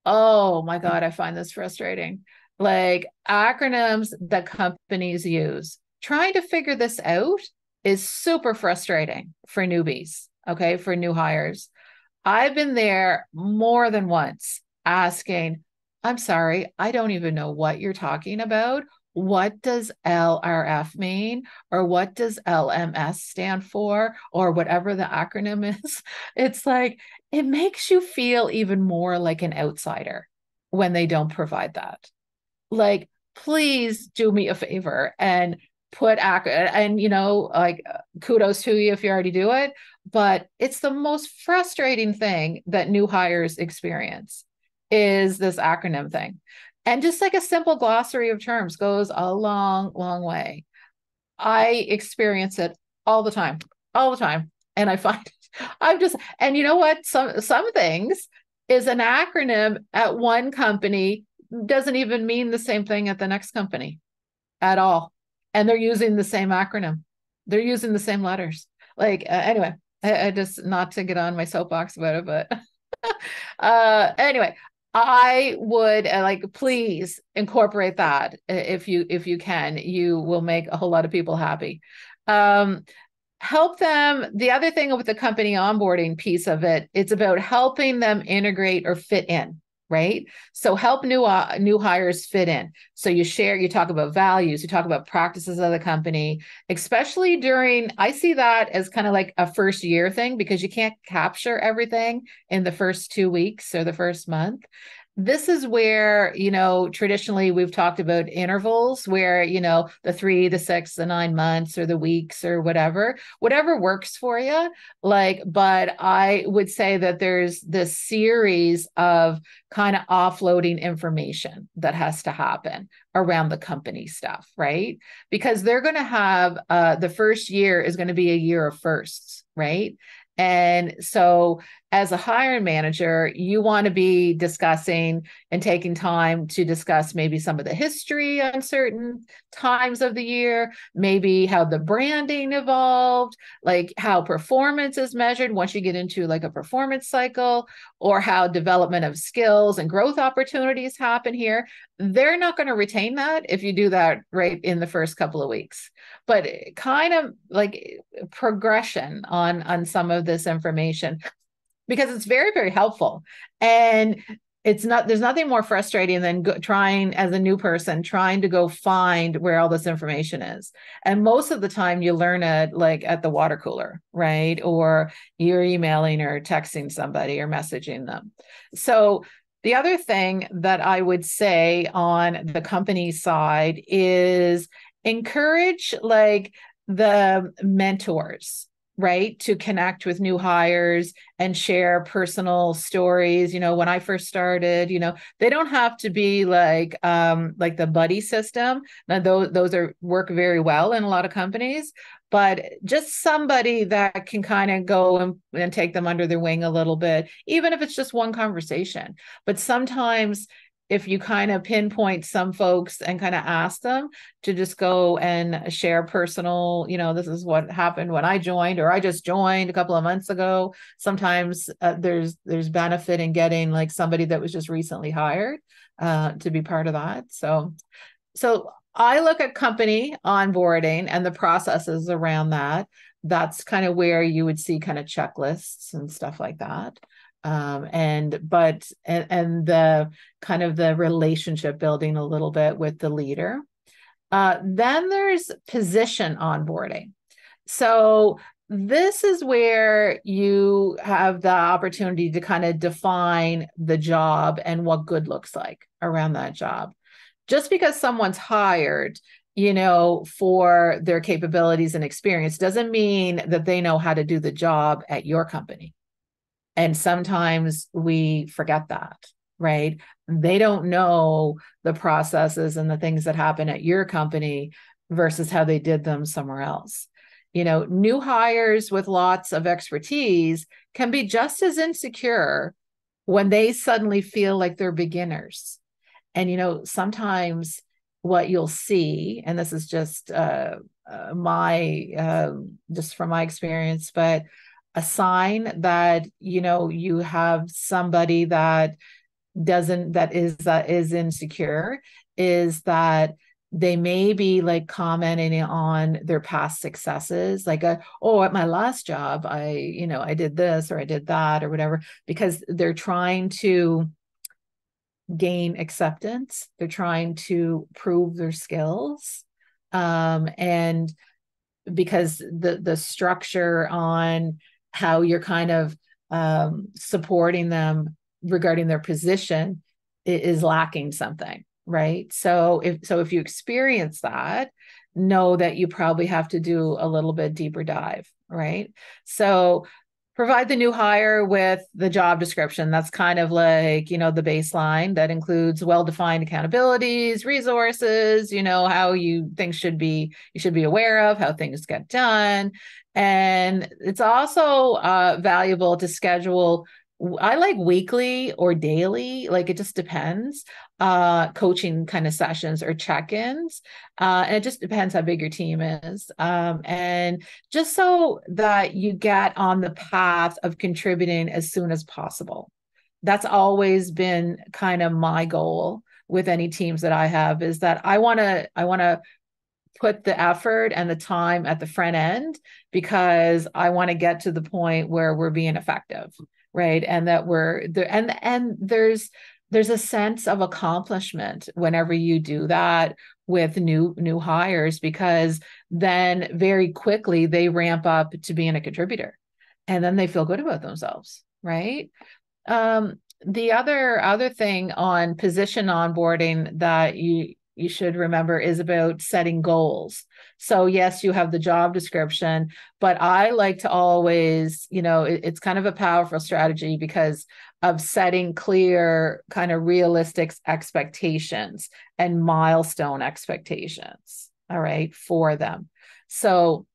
S2: Oh my God, I find this frustrating. Like acronyms that companies use. Trying to figure this out is super frustrating for newbies, okay, for new hires. I've been there more than once asking, I'm sorry, I don't even know what you're talking about. What does LRF mean? Or what does LMS stand for? Or whatever the acronym is. It's like, it makes you feel even more like an outsider when they don't provide that. Like, please do me a favor and put ac- and you know like kudos to you if you already do it but it's the most frustrating thing that new hires experience is this acronym thing and just like a simple glossary of terms goes a long long way i experience it all the time all the time and i find I'm just, and you know what? Some some things is an acronym at one company doesn't even mean the same thing at the next company at all. And they're using the same acronym. They're using the same letters. Like uh, anyway, I, I, just not to get on my soapbox about it, but uh anyway, I would uh, like please incorporate that if you if you can. You will make a whole lot of people happy. Um help them. The other thing with the company onboarding piece of it it's about helping them integrate or fit in right? So help new uh, new hires fit in. So you share you talk about values you talk about practices of the company especially during i see that as kind of like a first year thing because you can't capture everything in the first two weeks or the first month this is where you know traditionally we've talked about intervals where you know the three the six the nine months or the weeks or whatever whatever works for you like but i would say that there's this series of kind of offloading information that has to happen around the company stuff right? Because they're going to have uh, the first year is going to be a year of firsts right? And so as a hiring manager, you want to be discussing and taking time to discuss maybe some of the history on certain times of the year, maybe how the branding evolved, like how performance is measured once you get into like a performance cycle, or how development of skills and growth opportunities happen here. They're not going to retain that if you do that right in the first couple of weeks. But eh, kind of like progression on on some of this information because it's very very helpful. And it's not there's nothing more frustrating than go, trying as a new person trying to go find where all this information is. And most of the time you learn it like at the water cooler right? Or you're emailing or texting somebody or messaging them. So the other thing that i would say on the company side is encourage like the mentors right to connect with new hires and share personal stories you know when i first started you know they don't have to be like um like the buddy system. Now those those are work very well in a lot of companies but just somebody that can kind of go and, and take them under their wing a little bit even if it's just one conversation. But sometimes if you kind of pinpoint some folks and kind of ask them to just go and share personal, you know, this is what happened when I joined or I just joined a couple of months ago. Sometimes uh, there's there's benefit in getting like somebody that was just recently hired uh, to be part of that. So so I look at company onboarding and the processes around that. That's kind of where you would see kind of checklists and stuff like that um, and but and, and the kind of the relationship building a little bit with the leader. Uh, then there's position onboarding. So this is where you have the opportunity to kind of define the job and what good looks like around that job. Just because someone's hired you know for their capabilities and experience doesn't mean that they know how to do the job at your company and sometimes we forget that, right? They don't know the processes and the things that happen at your company versus how they did them somewhere else. You know, new hires with lots of expertise can be just as insecure when they suddenly feel like they're beginners. And, you know, sometimes what you'll see, and this is just uh, uh, my, uh, just from my experience, but a sign that you know you have somebody that doesn't that is that is insecure is that they may be like commenting on their past successes like a, oh at my last job i you know i did this or i did that or whatever because they're trying to gain acceptance they're trying to prove their skills um, and because the the structure on how you're kind of um, supporting them regarding their position is lacking something right? So if so if you experience that know that you probably have to do a little bit deeper dive right? So provide the new hire with the job description. That's kind of like you know the baseline that includes well defined accountabilities resources you know how you things should be you should be aware of how things get done and it's also uh, valuable to schedule I like weekly or daily, like it just depends. Uh, coaching kind of sessions or check-ins, uh, and it just depends how big your team is. Um, and just so that you get on the path of contributing as soon as possible. That's always been kind of my goal with any teams that I have is that I want to I want to put the effort and the time at the front end because I want to get to the point where we're being effective right? And that we're there and and there's there's a sense of accomplishment whenever you do that with new new hires because then very quickly they ramp up to being a contributor and then they feel good about themselves right? Um the other other thing on position onboarding that you you should remember is about setting goals. So, yes, you have the job description, but I like to always, you know, it, it's kind of a powerful strategy because of setting clear, kind of realistic expectations and milestone expectations. All right, for them. So,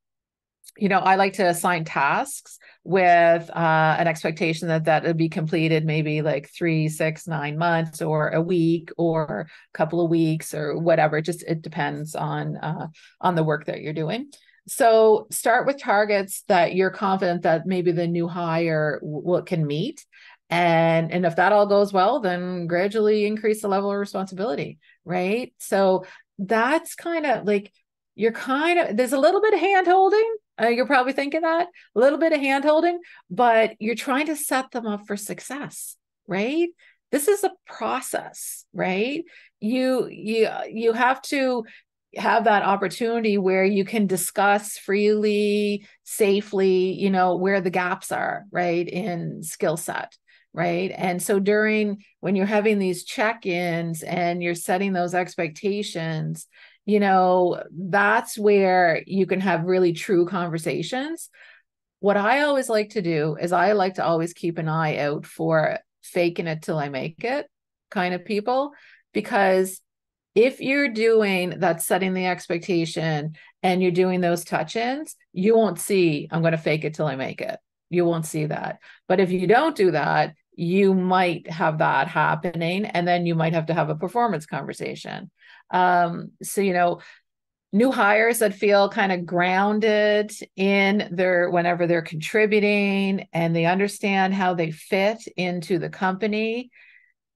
S2: you know, I like to assign tasks with uh, an expectation that that would be completed maybe like three, six, nine months, or a week, or a couple of weeks, or whatever. It just it depends on uh, on the work that you're doing. So start with targets that you're confident that maybe the new hire will, can meet, and and if that all goes well, then gradually increase the level of responsibility. Right. So that's kind of like you're kind of there's a little bit of hand holding uh, you're probably thinking that a little bit of hand holding, but you're trying to set them up for success, right? This is a process, right? You you you have to have that opportunity where you can discuss freely, safely, you know, where the gaps are, right, in skill set right and so during when you're having these check-ins and you're setting those expectations you know, that's where you can have really true conversations. What I always like to do is I like to always keep an eye out for faking it till I make it kind of people because if you're doing that setting the expectation and you're doing those touch-ins you won't see i'm going to fake it till i make it. You won't see that. But if you don't do that you might have that happening and then you might have to have a performance conversation um, so, you know, new hires that feel kind of grounded in their whenever they're contributing and they understand how they fit into the company,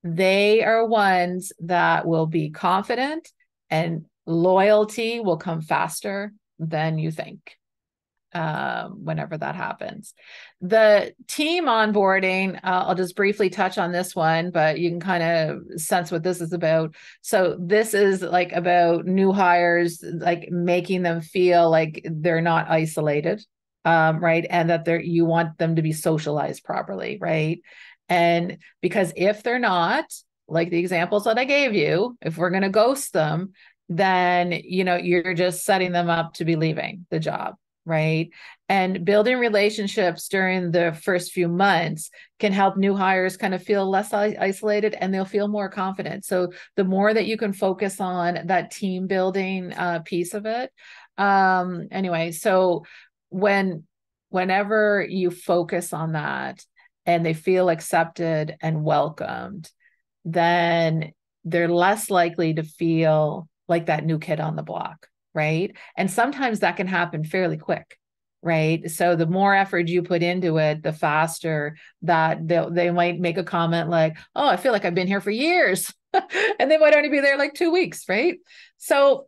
S2: they are ones that will be confident and loyalty will come faster than you think um, whenever that happens. The team onboarding, uh, I'll just briefly touch on this one, but you can kind of sense what this is about. So, this is like about new hires, like making them feel like they're not isolated, um, right? And that they're, you want them to be socialized properly, right? And because if they're not, like the examples that I gave you, if we're going to ghost them, then you know you're just setting them up to be leaving the job right? And building relationships during the first few months can help new hires kind of feel less isolated and they'll feel more confident. So the more that you can focus on that team building uh, piece of it. Um, anyway, so when whenever you focus on that and they feel accepted and welcomed, then they're less likely to feel like that new kid on the block right? And sometimes that can happen fairly quick, right? So the more effort you put into it, the faster that they might make a comment like, "Oh, I feel like I've been here for years," and they might only be there like two weeks, right? So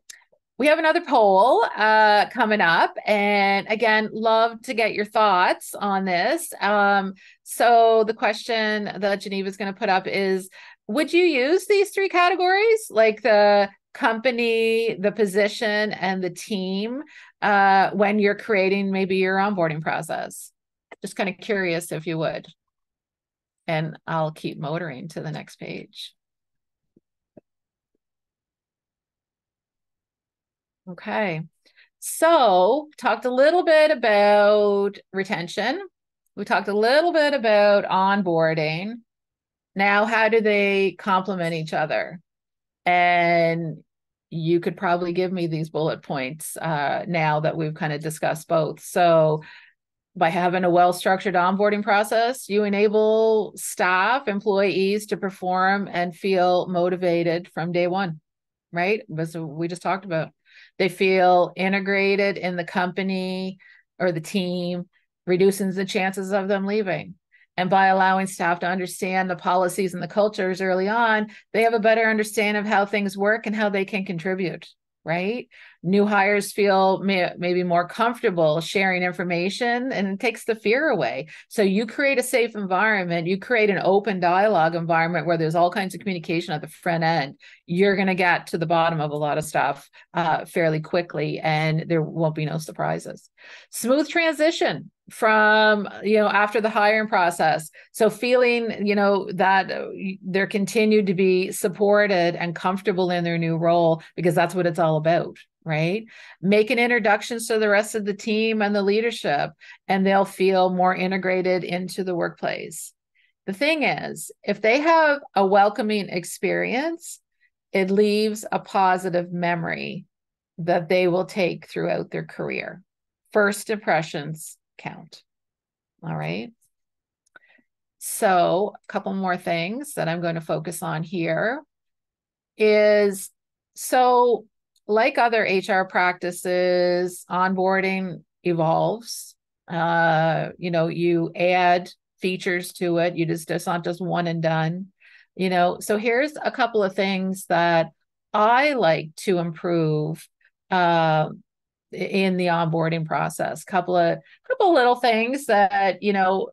S2: we have another poll uh, coming up and again love to get your thoughts on this um, so the question that geneva is going to put up is would you use these three categories like the company, the position, and the team uh, when you're creating maybe your onboarding process? Just kind of curious if you would. And I'll keep motoring to the next page. Okay. So, talked a little bit about retention We talked a little bit about onboarding. Now, how do they complement each other? And you could probably give me these bullet points uh, now that we've kind of discussed both. So, by having a well structured onboarding process, you enable staff, employees to perform and feel motivated from day one, right? As we just talked about. They feel integrated in the company or the team, reducing the chances of them leaving. And by allowing staff to understand the policies and the cultures early on, they have a better understanding of how things work and how they can contribute right? New hires feel may, maybe more comfortable sharing information and it takes the fear away. So you create a safe environment, you create an open dialogue environment where there's all kinds of communication at the front end. You're going to get to the bottom of a lot of stuff uh, fairly quickly and there won't be no surprises. Smooth transition from you know after the hiring process. So feeling you know that uh, they're continued to be supported and comfortable in their new role because that's what it's all about right? Making introductions to the rest of the team and the leadership and they'll feel more integrated into the workplace. The thing is if they have a welcoming experience it leaves a positive memory that they will take throughout their career. First impressions count. All right. So, a couple more things that I'm going to focus on here is so, like other HR practices, onboarding evolves. Uh, you know, you add features to it. You just it's not just one and done. You know, so here's a couple of things that I like to improve uh, in the onboarding process. Couple of couple little things that you know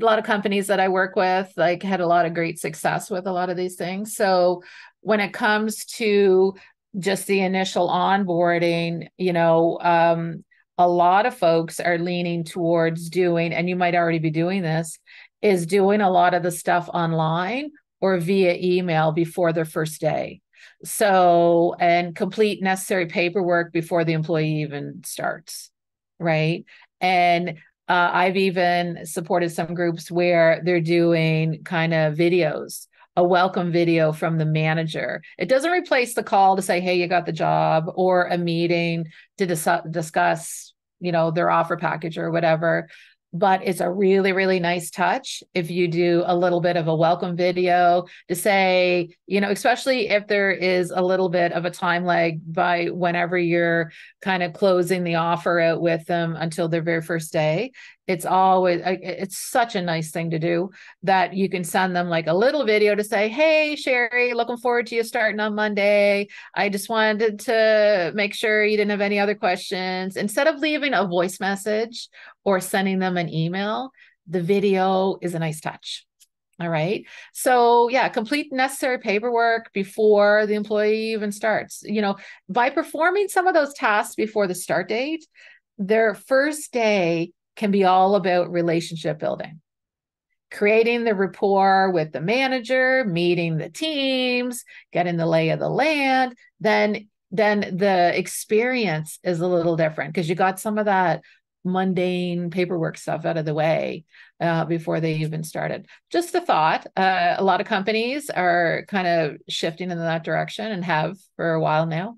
S2: a lot of companies that i work with like had a lot of great success with a lot of these things. So when it comes to just the initial onboarding you know um, a lot of folks are leaning towards doing and you might already be doing this is doing a lot of the stuff online or via email before their first day so, and complete necessary paperwork before the employee even starts, right? And uh, I've even supported some groups where they're doing kind of videos, a welcome video from the manager. It doesn't replace the call to say, hey, you got the job, or a meeting to dis- discuss, you know, their offer package or whatever but it's a really really nice touch if you do a little bit of a welcome video to say you know especially if there is a little bit of a time lag by whenever you're kind of closing the offer out with them until their very first day it's always it's such a nice thing to do that you can send them like a little video to say hey Sheri looking forward to you starting on monday i just wanted to make sure you didn't have any other questions instead of leaving a voice message or sending them an email the video is a nice touch all right. So, yeah, complete necessary paperwork before the employee even starts. You know, by performing some of those tasks before the start date, their first day can be all about relationship building, creating the rapport with the manager, meeting the teams, getting the lay of the land. Then, then the experience is a little different because you got some of that mundane paperwork stuff out of the way uh, before they even started. Just a thought. Uh, a lot of companies are kind of shifting in that direction and have for a while now.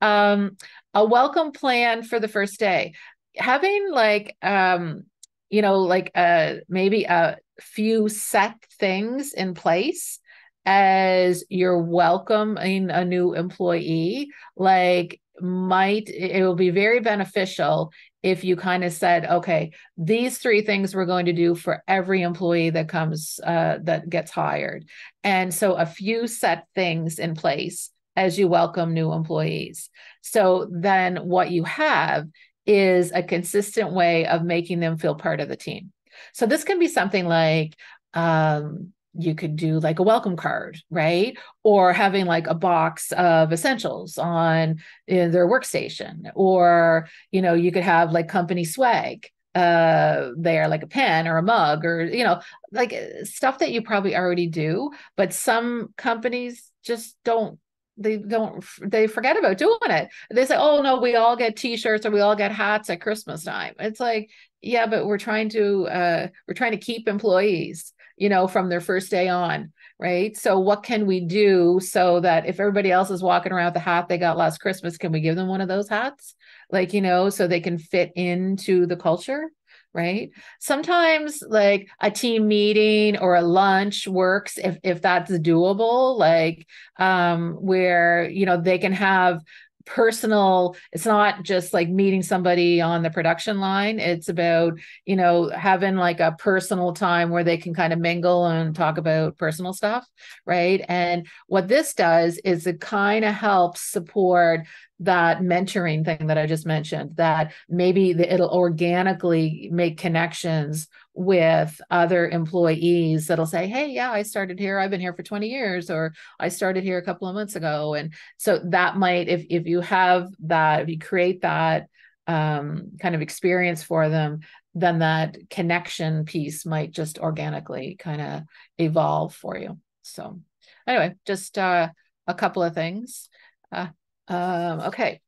S2: Um, a welcome plan for the first day having like um you know like uh maybe a few set things in place as you're welcoming a new employee like might it will be very beneficial if you kind of said okay these three things we're going to do for every employee that comes uh, that gets hired. And so a few set things in place as you welcome new employees. So then what you have is a consistent way of making them feel part of the team. So this can be something like um, you could do like a welcome card, right? Or having like a box of essentials on their workstation, or you know, you could have like company swag uh there like a pen or a mug or you know like stuff that you probably already do but some companies just don't they don't they forget about doing it. They say oh no we all get t-shirts or we all get hats at christmas time. It's like yeah but we're trying to uh we're trying to keep employees you know from their first day on right? So what can we do so that if everybody else is walking around with the hat they got last christmas can we give them one of those hats? Like you know so they can fit into the culture right? Sometimes like a team meeting or a lunch works if if that's doable like um where you know they can have personal it's not just like meeting somebody on the production line. It's about you know having like a personal time where they can kind of mingle and talk about personal stuff right? And what this does is it kind of helps support that mentoring thing that I just mentioned, that maybe the, it'll organically make connections with other employees that'll say, Hey, yeah, I started here. I've been here for 20 years, or I started here a couple of months ago. And so that might, if, if you have that, if you create that um, kind of experience for them, then that connection piece might just organically kind of evolve for you. So, anyway, just uh, a couple of things. Uh, um, okay.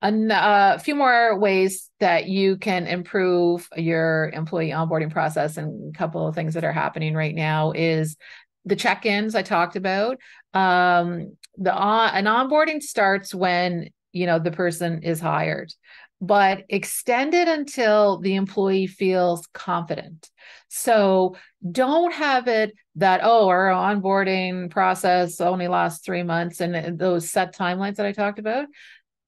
S2: A uh, few more ways that you can improve your employee onboarding process, and a couple of things that are happening right now is the check-ins I talked about. Um, the on, an onboarding starts when you know the person is hired but extend it until the employee feels confident. So don't have it that, oh, our onboarding process only lasts three months and those set timelines that I talked about.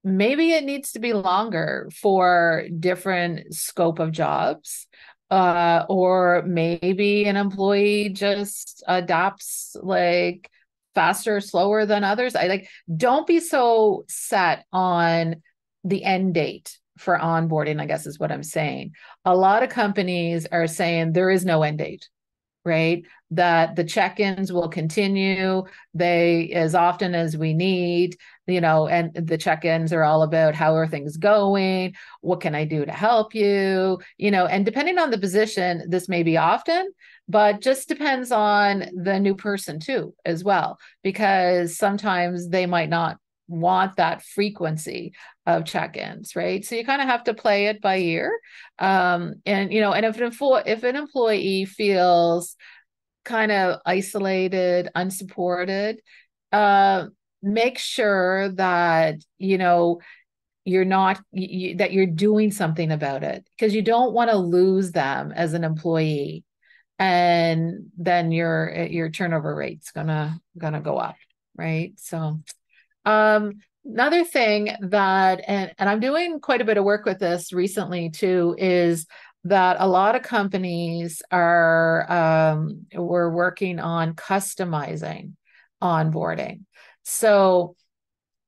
S2: Maybe it needs to be longer for different scope of jobs. Uh, or maybe an employee just adopts like faster, slower than others. I like don't be so set on the end date for onboarding, I guess is what I'm saying. A lot of companies are saying there is no end date, right? That the check ins will continue, they as often as we need, you know, and the check ins are all about how are things going? What can I do to help you? You know, and depending on the position, this may be often, but just depends on the new person too, as well, because sometimes they might not want that frequency of check-ins right? So you kind of have to play it by ear. Um, and you know and if an, if an employee feels kind of isolated unsupported uh, make sure that you know you're not you, that you're doing something about it because you don't want to lose them as an employee and then your your turnover rate's gonna gonna go up right? So um, another thing that, and, and I'm doing quite a bit of work with this recently too, is that a lot of companies are um, we're working on customizing onboarding. So,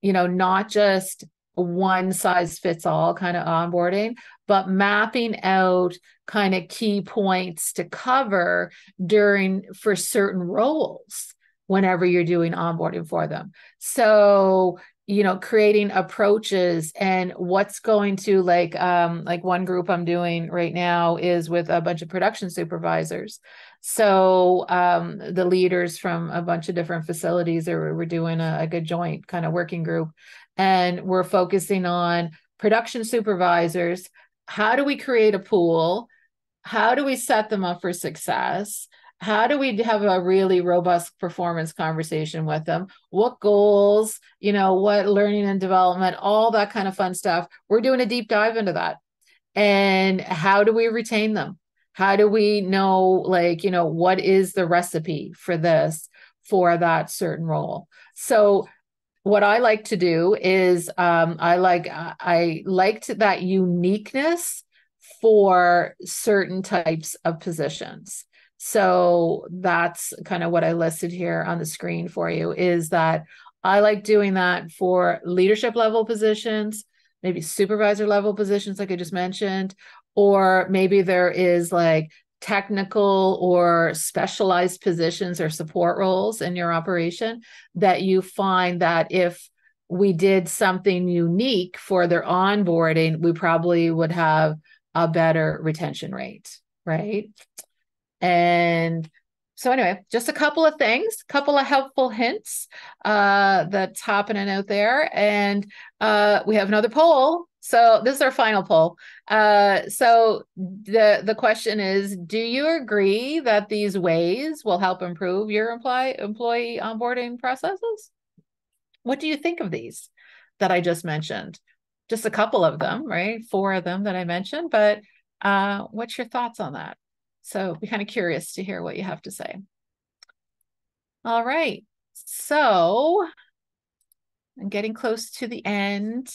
S2: you know, not just one size fits all kind of onboarding, but mapping out kind of key points to cover during for certain roles whenever you're doing onboarding for them. So, you know, creating approaches and what's going to like um like one group I'm doing right now is with a bunch of production supervisors. So um the leaders from a bunch of different facilities are we're doing a, a good joint kind of working group and we're focusing on production supervisors. How do we create a pool? How do we set them up for success? How do we have a really robust performance conversation with them? What goals you know what learning and development all that kind of fun stuff. We're doing a deep dive into that. And how do we retain them? How do we know like you know what is the recipe for this for that certain role? So what i like to do is um, i like i liked that uniqueness for certain types of positions so that's kind of what I listed here on the screen for you is that I like doing that for leadership level positions, maybe supervisor level positions, like I just mentioned, or maybe there is like technical or specialized positions or support roles in your operation that you find that if we did something unique for their onboarding, we probably would have a better retention rate, right? And so anyway, just a couple of things, a couple of helpful hints uh, that's happening out there, and uh, we have another poll. So this is our final poll. Uh, so the the question is: Do you agree that these ways will help improve your employee employee onboarding processes? What do you think of these that I just mentioned? Just a couple of them, right? Four of them that I mentioned, but uh, what's your thoughts on that? So be kind of curious to hear what you have to say. All right. So I'm getting close to the end.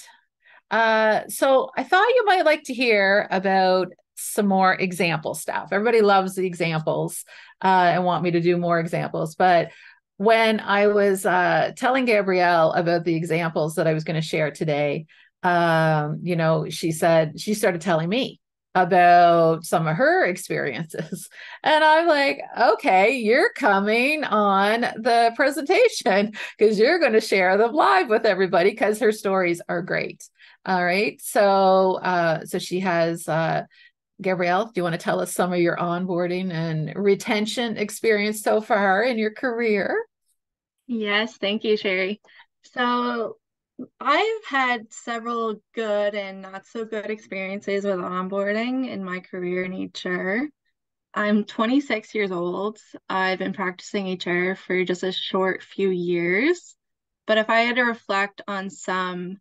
S2: Uh, so I thought you might like to hear about some more example stuff. Everybody loves the examples uh, and want me to do more examples. But when I was uh, telling Gabrielle about the examples that I was going to share today, um, you know, she said, she started telling me about some of her experiences. And I'm like, okay, you're coming on the presentation because you're going to share them live with everybody because her stories are great. All right. So, uh, so she has, uh, Gabrielle, do you want to tell us some of your onboarding and retention experience so far in your career?
S3: Yes, thank you, Sheri. So I've had several good and not so good experiences with onboarding in my career in HR. I'm 26 years old. I've been practicing HR for just a short few years. But if I had to reflect on some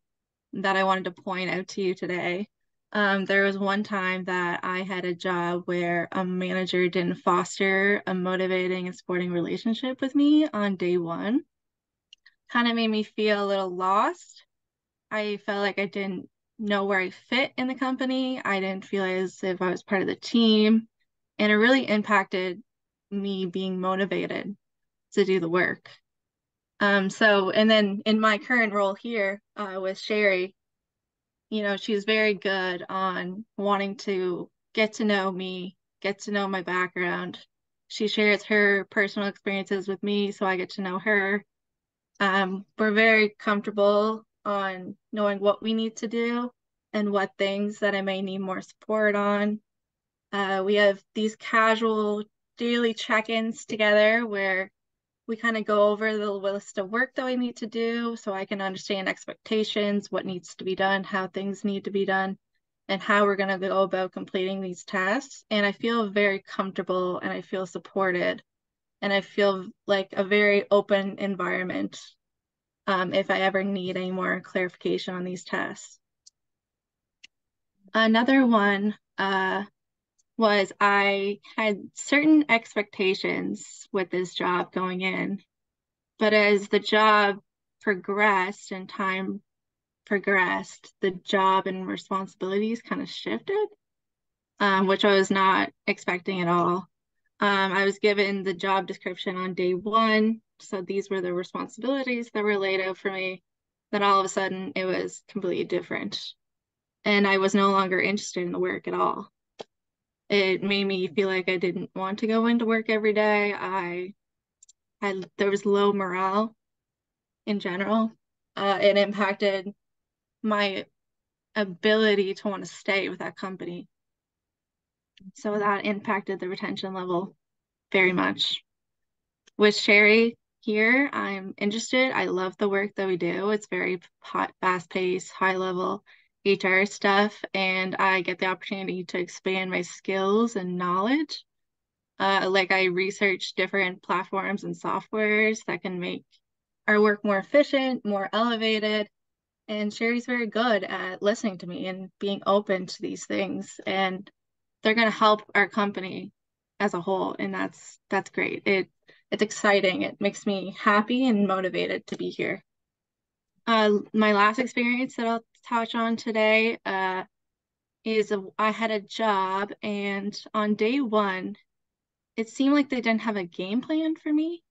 S3: that I wanted to point out to you today, um, there was one time that I had a job where a manager didn't foster a motivating and supporting relationship with me on day one kind of made me feel a little lost. I felt like I didn't know where I fit in the company. I didn't feel as if I was part of the team. And it really impacted me being motivated to do the work. Um, so, and then in my current role here uh, with Sheri, you know, she's very good on wanting to get to know me, get to know my background. She shares her personal experiences with me, so I get to know her. Um, we're very comfortable on knowing what we need to do and what things that I may need more support on. Uh, we have these casual daily check-ins together where we kind of go over the list of work that we need to do so I can understand expectations, what needs to be done, how things need to be done, and how we're going to go about completing these tasks. And I feel very comfortable and I feel supported and I feel like a very open environment um, if I ever need any more clarification on these tests. Another one uh, was I had certain expectations with this job going in, but as the job progressed and time progressed, the job and responsibilities kind of shifted, um, which I was not expecting at all. Um, I was given the job description on day one. So these were the responsibilities that were laid out for me. Then all of a sudden it was completely different. And I was no longer interested in the work at all. It made me feel like I didn't want to go into work every day. I had there was low morale in general. Uh, it impacted my ability to want to stay with that company. So that impacted the retention level very much. With Sheri here, I'm interested. I love the work that we do. It's very hot, fast paced, high level HR stuff, and I get the opportunity to expand my skills and knowledge. Uh, like I research different platforms and softwares that can make our work more efficient, more elevated. And Sheri's very good at listening to me and being open to these things. And they're going to help our company as a whole and that's that's great. It it's exciting. It makes me happy and motivated to be here. Uh, my last experience that i'll touch on today uh, is a, I had a job and on day one it seemed like they didn't have a game plan for me.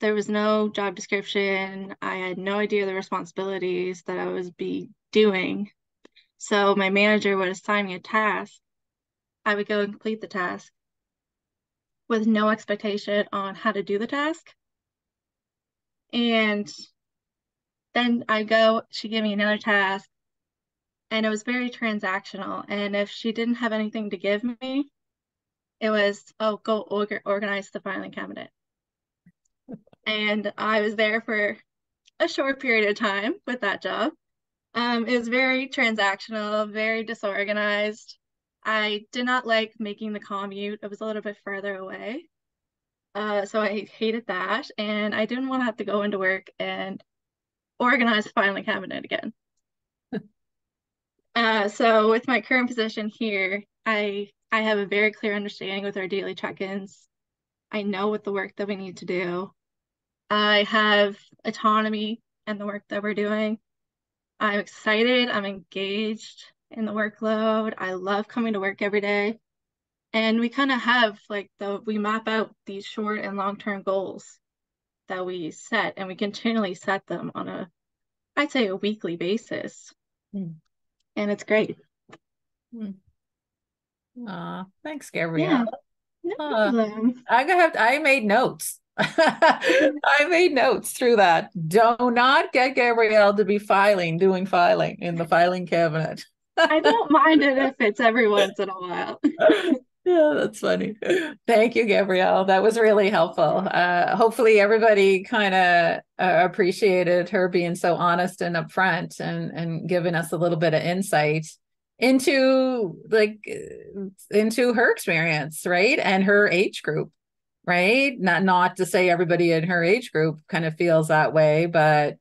S3: There was no job description. I had no idea the responsibilities that i was be doing. So my manager would assign me a task I would go and complete the task with no expectation on how to do the task. And then I go, she gave me another task, and it was very transactional. And if she didn't have anything to give me, it was, oh, go organize the filing cabinet. and I was there for a short period of time with that job. Um, it was very transactional, very disorganized. I did not like making the commute. It was a little bit further away. Uh, so I hated that. And I didn't want to have to go into work and organize the filing cabinet again. uh, so with my current position here, I I have a very clear understanding with our daily check-ins. I know what the work that we need to do. I have autonomy and the work that we're doing. I'm excited. I'm engaged in the workload. I love coming to work every day. And we kind of have like the we map out these short and long-term goals that we set and we continually set them on a I'd say a weekly basis. Mm. And it's great.
S2: Mm. Aw, thanks, Gabrielle. Yeah, no problem. I have I made notes. I made notes through that. Do not get Gabrielle to be filing, doing filing in the filing cabinet.
S3: I don't mind it if it's every once in a while.
S2: yeah, that's funny. Thank you, Gabrielle. That was really helpful. Uh, hopefully, everybody kind of uh, appreciated her being so honest and upfront and and giving us a little bit of insight into like into her experience, right, and her age group right not not to say everybody in her age group kind of feels that way but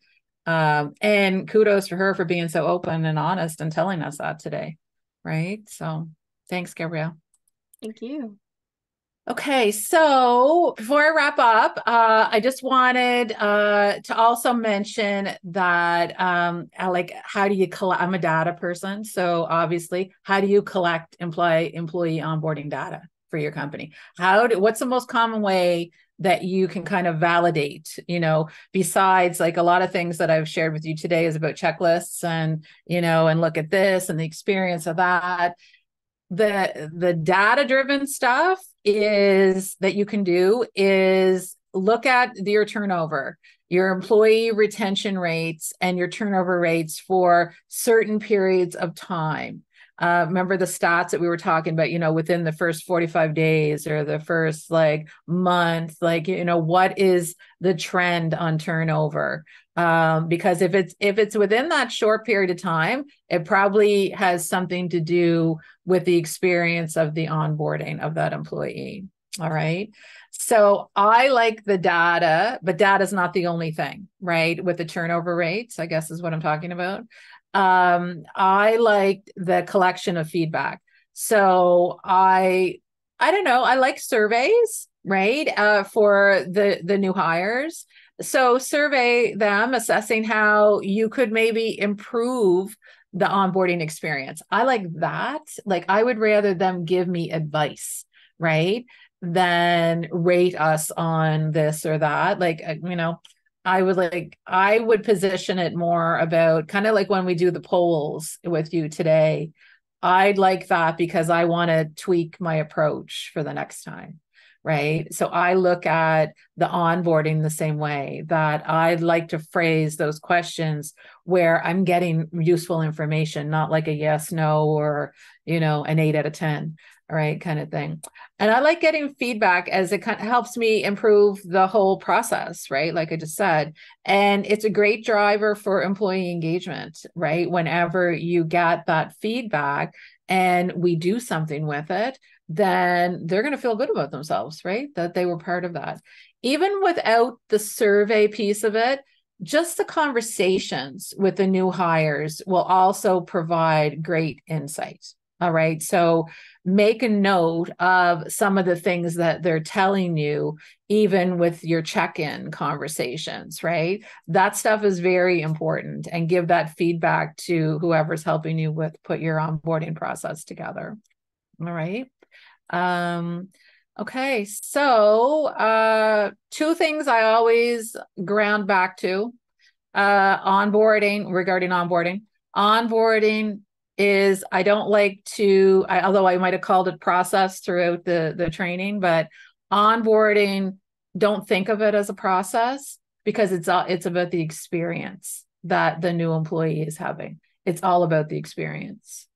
S2: um and kudos for her for being so open and honest and telling us that today right? So thanks gabrielle.
S3: Thank you.
S2: Okay so before i wrap up uh i just wanted uh to also mention that um I like how do you collect i'm a data person so obviously how do you collect employee employee onboarding data for your company? How do what's the most common way that you can kind of validate you know besides like a lot of things that i've shared with you today is about checklists and you know and look at this and the experience of that. The the data driven stuff is that you can do is look at your turnover your employee retention rates and your turnover rates for certain periods of time uh, remember the stats that we were talking about, you know, within the first 45 days or the first like month, like, you know, what is the trend on turnover? Um, because if it's if it's within that short period of time, it probably has something to do with the experience of the onboarding of that employee. All right. So I like the data, but data is not the only thing, right? With the turnover rates, I guess is what I'm talking about um, I liked the collection of feedback. So I I don't know, I like surveys, right? Uh, for the the new hires. So survey them assessing how you could maybe improve the onboarding experience. I like that. Like I would rather them give me advice, right? Than rate us on this or that. Like, uh, you know, I would like I would position it more about kind of like when we do the polls with you today. I'd like that because I want to tweak my approach for the next time. Right. So I look at the onboarding the same way that I'd like to phrase those questions where I'm getting useful information, not like a yes, no, or, you know, an eight out of 10 right kind of thing. And i like getting feedback as it kind of helps me improve the whole process right like i just said. And it's a great driver for employee engagement right whenever you get that feedback and we do something with it then they're going to feel good about themselves right that they were part of that. Even without the survey piece of it just the conversations with the new hires will also provide great insight all right. So make a note of some of the things that they're telling you, even with your check in conversations, right? That stuff is very important and give that feedback to whoever's helping you with put your onboarding process together. All right. Um, okay. So, uh, two things I always ground back to uh, onboarding regarding onboarding. Onboarding is I don't like to, I, although I might have called it process throughout the the training, but onboarding, don't think of it as a process because it's all it's about the experience that the new employee is having. It's all about the experience.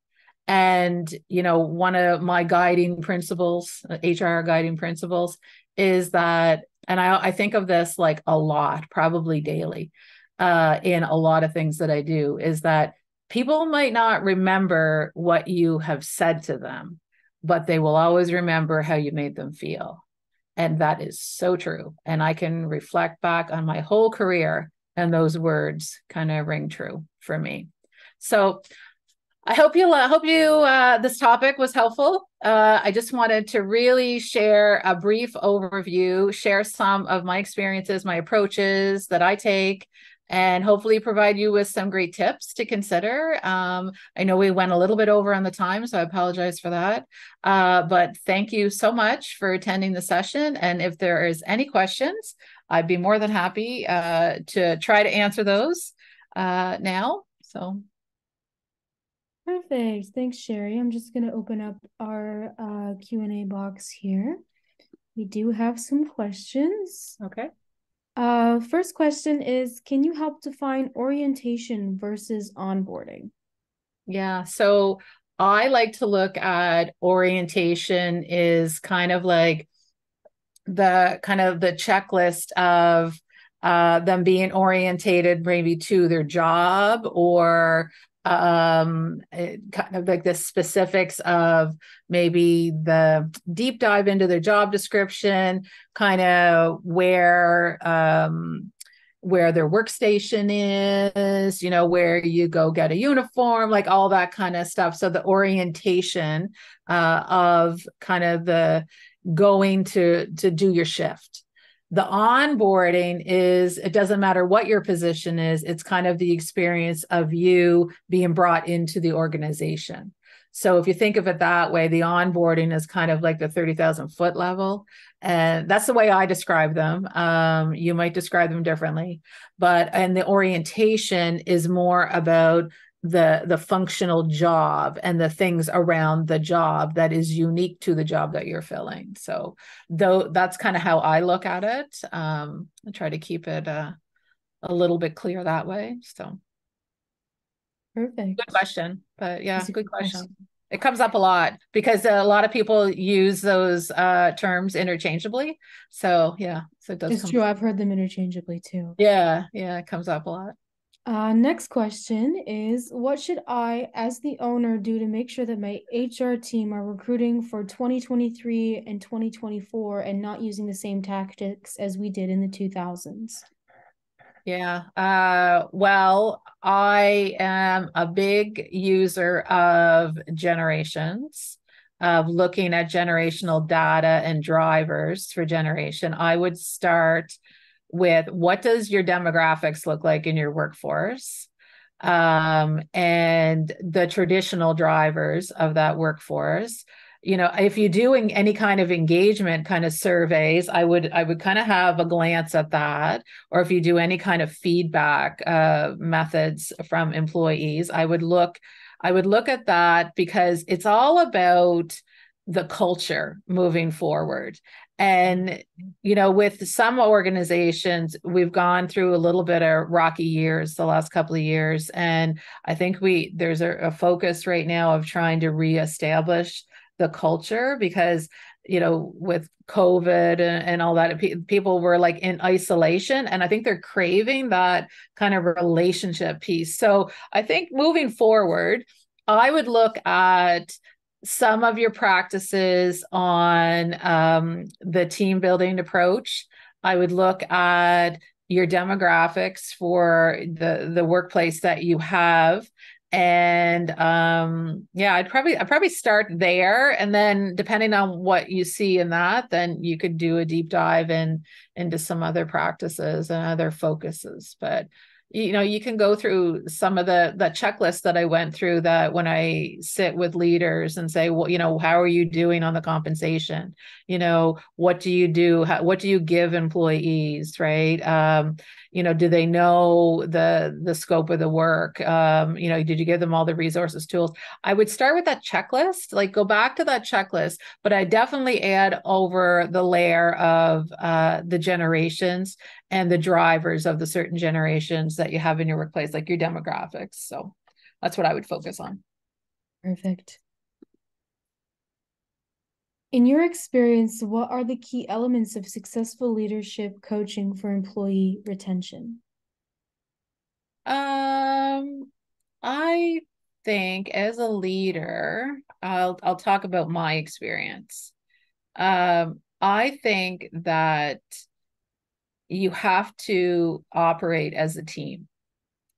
S2: And, you know, one of my guiding principles, HR guiding principles, is that, and I, I think of this like a lot, probably daily, uh, in a lot of things that I do, is that people might not remember what you have said to them, but they will always remember how you made them feel. And that is so true. And I can reflect back on my whole career, and those words kind of ring true for me. So I hope you I hope you uh, this topic was helpful. Uh, I just wanted to really share a brief overview, share some of my experiences, my approaches that I take, and hopefully provide you with some great tips to consider. Um, I know we went a little bit over on the time, so I apologize for that. Uh, but thank you so much for attending the session. And if there is any questions, I'd be more than happy uh, to try to answer those uh, now. So.
S4: Perfect. Thanks, Sheri. I'm just going to open up our uh, Q&A box here. We do have some questions.
S2: Okay.
S4: Uh, first question is Can you help define orientation versus onboarding?
S2: Yeah. So I like to look at orientation is kind of like the kind of the checklist of uh, them being orientated maybe to their job or um kind of like the specifics of maybe the deep dive into their job description kind of where um where their workstation is you know where you go get a uniform like all that kind of stuff. So the orientation uh of kind of the going to to do your shift the onboarding is it doesn't matter what your position is it's kind of the experience of you being brought into the organization. So if you think of it that way the onboarding is kind of like the 30,000 foot level and that's the way I describe them. Um, you might describe them differently but and the orientation is more about the the functional job and the things around the job that is unique to the job that you're filling. So though that's kind of how i look at it. Um i try to keep it uh, a little bit clear that way so.
S4: Perfect.
S2: Good question but yeah good question. question. It comes up a lot because a lot of people use those uh, terms interchangeably. So yeah so it does
S4: it's true up. i've heard them interchangeably too.
S2: Yeah yeah it comes up a lot
S4: uh, next question is What should I, as the owner, do to make sure that my HR team are recruiting for 2023 and 2024 and not using the same tactics as we did in the 2000s?
S2: Yeah. Uh, well, I am a big user of generations, of looking at generational data and drivers for generation. I would start with what does your demographics look like in your workforce? Um, and the traditional drivers of that workforce. You know if you're doing any kind of engagement kind of surveys i would i would kind of have a glance at that. Or if you do any kind of feedback uh, methods from employees i would look i would look at that because it's all about the culture moving forward and, mm-hmm. you know, with some organizations, we've gone through a little bit of rocky years the last couple of years. And I think we there's a, a focus right now of trying to reestablish the culture because you know with covid and, and all that people were like in isolation. And i think they're craving that kind of relationship piece. So i think moving forward i would look at some of your practices on um, the team building approach. I would look at your demographics for the the workplace that you have. And um yeah i'd probably i'd probably start there. And then depending on what you see in that then you could do a deep dive in into some other practices and other focuses. But you know you can go through some of the the checklist that i went through that when i sit with leaders and say well you know how are you doing on the compensation? You know what do you do? How, what do you give employees? Right? Um, you know do they know the the scope of the work? Um, you know did you give them all the resources tools? I would start with that checklist like go back to that checklist but i definitely add over the layer of uh, the generations and the drivers of the certain generations that you have in your workplace like your demographics. So that's what i would focus on.
S4: Perfect. In your experience, what are the key elements of successful leadership coaching for employee retention?
S2: Um, I think as a leader, I'll I'll talk about my experience. Um, I think that you have to operate as a team.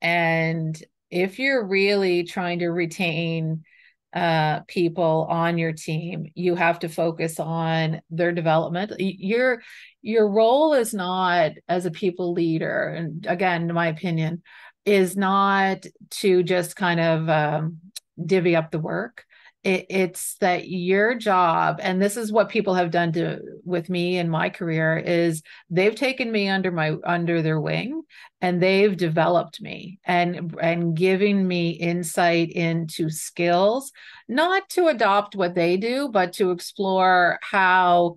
S2: And if you're really trying to retain uh, people on your team, you have to focus on their development. Your your role is not as a people leader, and again, in my opinion, is not to just kind of um, divvy up the work it, it's that your job and this is what people have done to with me in my career is they've taken me under my under their wing and they've developed me and and giving me insight into skills not to adopt what they do but to explore how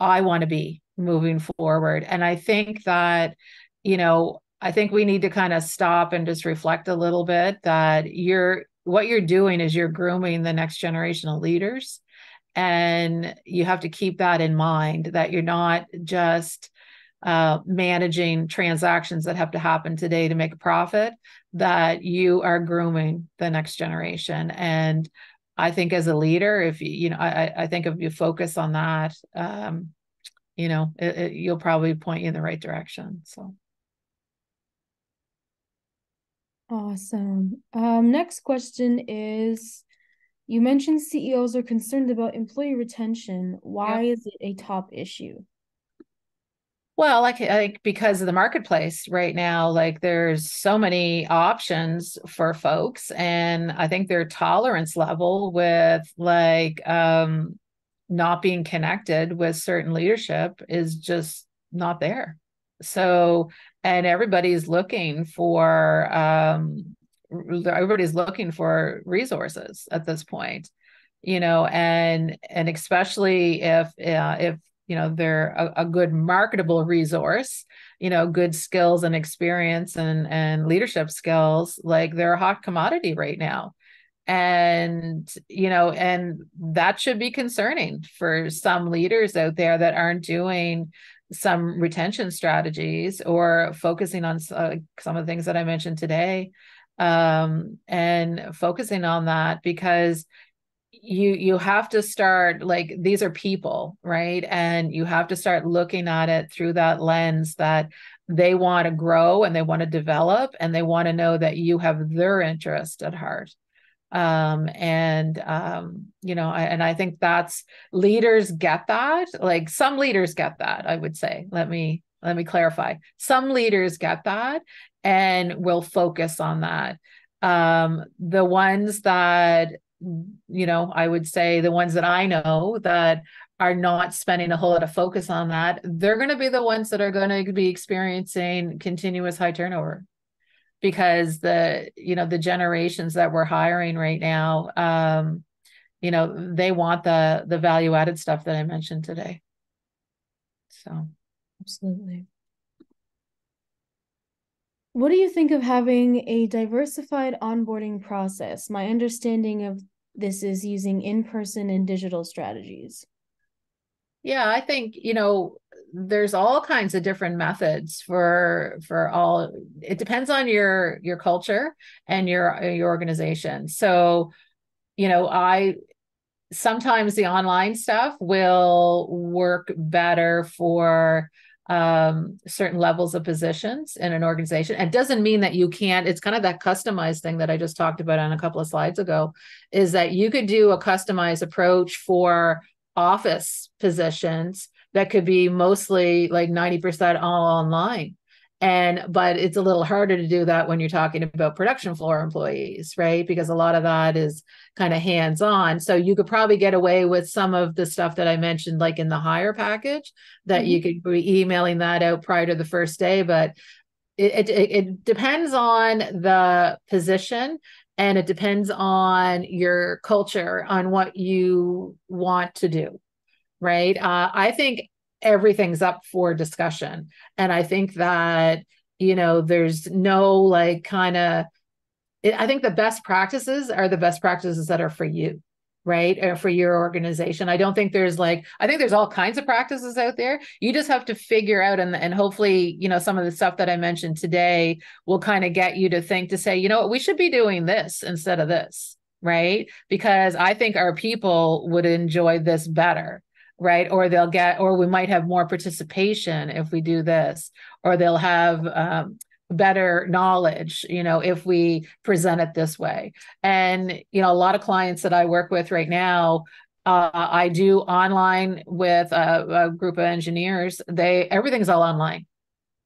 S2: i want to be moving forward. And i think that you know I think we need to kind of stop and just reflect a little bit that you're what you're doing is you're grooming the next generation of leaders. And you have to keep that in mind that you're not just uh, managing transactions that have to happen today to make a profit that you are grooming the next generation. And i think as a leader if you you know i i think if you focus on that um you know it, it, you'll probably point you in the right direction so
S4: Awesome. Um, next question is you mentioned CEOs are concerned about employee retention. Why yeah. is it a top issue?
S2: Well, like like because of the marketplace right now, like there's so many options for folks, and I think their tolerance level with like um not being connected with certain leadership is just not there. So and everybody's looking for um, everybody's looking for resources at this point you know and and especially if uh, if you know they're a, a, good marketable resource you know good skills and experience and and leadership skills like they're a hot commodity right now. And you know and that should be concerning for some leaders out there that aren't doing some retention strategies or focusing on uh, some of the things that I mentioned today. Um, and focusing on that because you you have to start like these are people right? And you have to start looking at it through that lens that they want to grow and they want to develop and they want to know that you have their interest at heart um and um you know I, and i think that's leaders get that like some leaders get that i would say. Let me let me clarify. Some leaders get that and will focus on that. Um the ones that you know i would say the ones that i know that are not spending a whole lot of focus on that they're going to be the ones that are going to be experiencing continuous high turnover because the you know the generations that we're hiring right now um you know they want the the value added stuff that i mentioned today. So.
S4: Absolutely. What do you think of having a diversified onboarding process? My understanding of this is using in-person and digital strategies.
S2: Yeah i think you know there's all kinds of different methods for for all it depends on your your culture and your your organization so you know i sometimes the online stuff will work better for um, certain levels of positions in an organization. It doesn't mean that you can't, it's kind of that customized thing that I just talked about on a couple of slides ago, is that you could do a customized approach for office positions that could be mostly like 90% all online. And but it's a little harder to do that when you're talking about production floor employees right? Because a lot of that is kind of hands on so you could probably get away with some of the stuff that i mentioned like in the hire package that mm-hmm. you could be emailing that out prior to the first day. But it, it, it depends on the position and it depends on your culture on what you want to do right? Uh, I think everything's up for discussion. And I think that, you know, there's no like kind of I think the best practices are the best practices that are for you right? Or for your organization. I don't think there's like i think there's all kinds of practices out there. You just have to figure out and and hopefully you know some of the stuff that i mentioned today will kind of get you to think to say you know what? We should be doing this instead of this right? Because i think our people would enjoy this better right? Or they'll get or we might have more participation if we do this or they'll have um, better knowledge you know if we present it this way. And you know a lot of clients that i work with right now uh, i do online with a, a group of engineers. They everything's all online.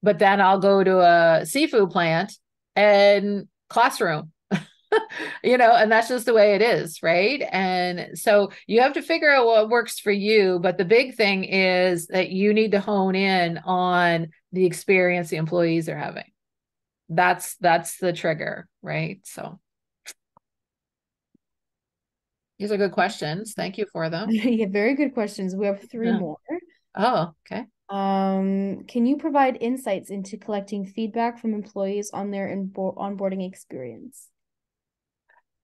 S2: But then i'll go to a seafood plant and classroom you know, and that's just the way it is, right? And so you have to figure out what works for you. But the big thing is that you need to hone in on the experience the employees are having. That's that's the trigger, right? So these are good questions. Thank you for them.
S4: yeah, very good questions. We have three yeah. more.
S2: Oh, okay.
S4: Um, can you provide insights into collecting feedback from employees on their onboarding experience?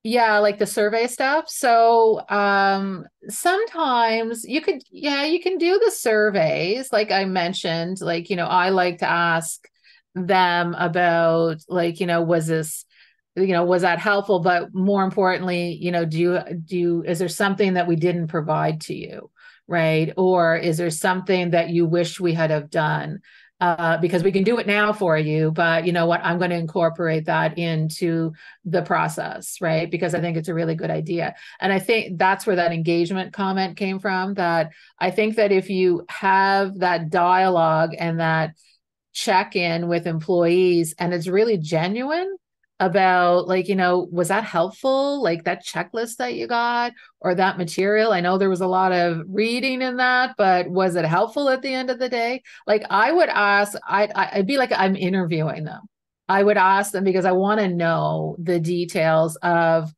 S2: Yeah like the survey stuff. So um sometimes you could yeah you can do the surveys like i mentioned like you know i like to ask them about like you know was this you know was that helpful? But more importantly you know do you do you is there something that we didn't provide to you right? Or is there something that you wish we had have done uh, because we can do it now for you. But you know what? I'm going to incorporate that into the process, right? Because I think it's a really good idea. And I think that's where that engagement comment came from. That I think that if you have that dialogue and that check in with employees and it's really genuine, about like you know was that helpful? Like that checklist that you got or that material? I know there was a lot of reading in that but was it helpful at the end of the day? Like i would ask i'd, I'd be like i'm interviewing them. I would ask them because i want to know the details of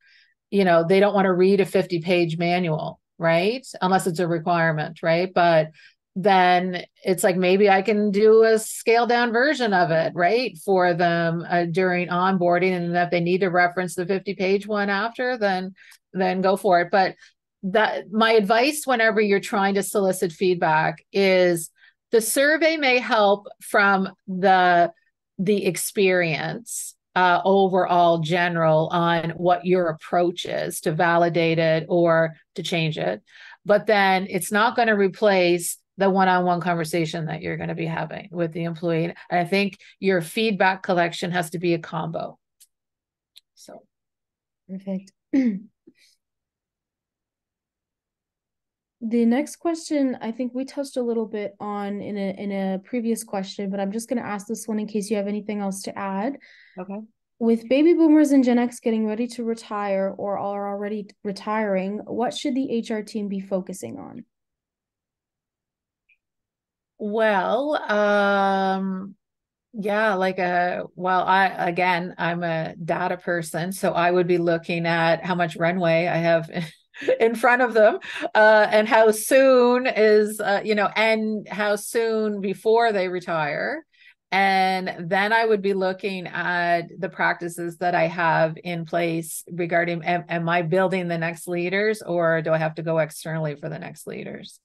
S2: you know they don't want to read a 50 page manual right? Unless it's a requirement right? But then it's like maybe I can do a scaled down version of it, right, for them uh, during onboarding. And if they need to reference the 50 page one after, then then go for it. But that my advice whenever you're trying to solicit feedback is the survey may help from the the experience uh, overall general on what your approach is to validate it or to change it but then it's not going to replace the one-on-one conversation that you're going to be having with the employee. And I think your feedback collection has to be a combo. So
S4: perfect. the next question I think we touched a little bit on in a in a previous question, but I'm just going to ask this one in case you have anything else to add.
S2: Okay.
S4: With baby boomers and Gen X getting ready to retire or are already retiring, what should the HR team be focusing on?
S2: Well, um, yeah, like a well, I again, I'm a data person, so I would be looking at how much runway I have in front of them, uh, and how soon is uh, you know, and how soon before they retire. And then I would be looking at the practices that I have in place regarding am, am I building the next leaders or do I have to go externally for the next leaders?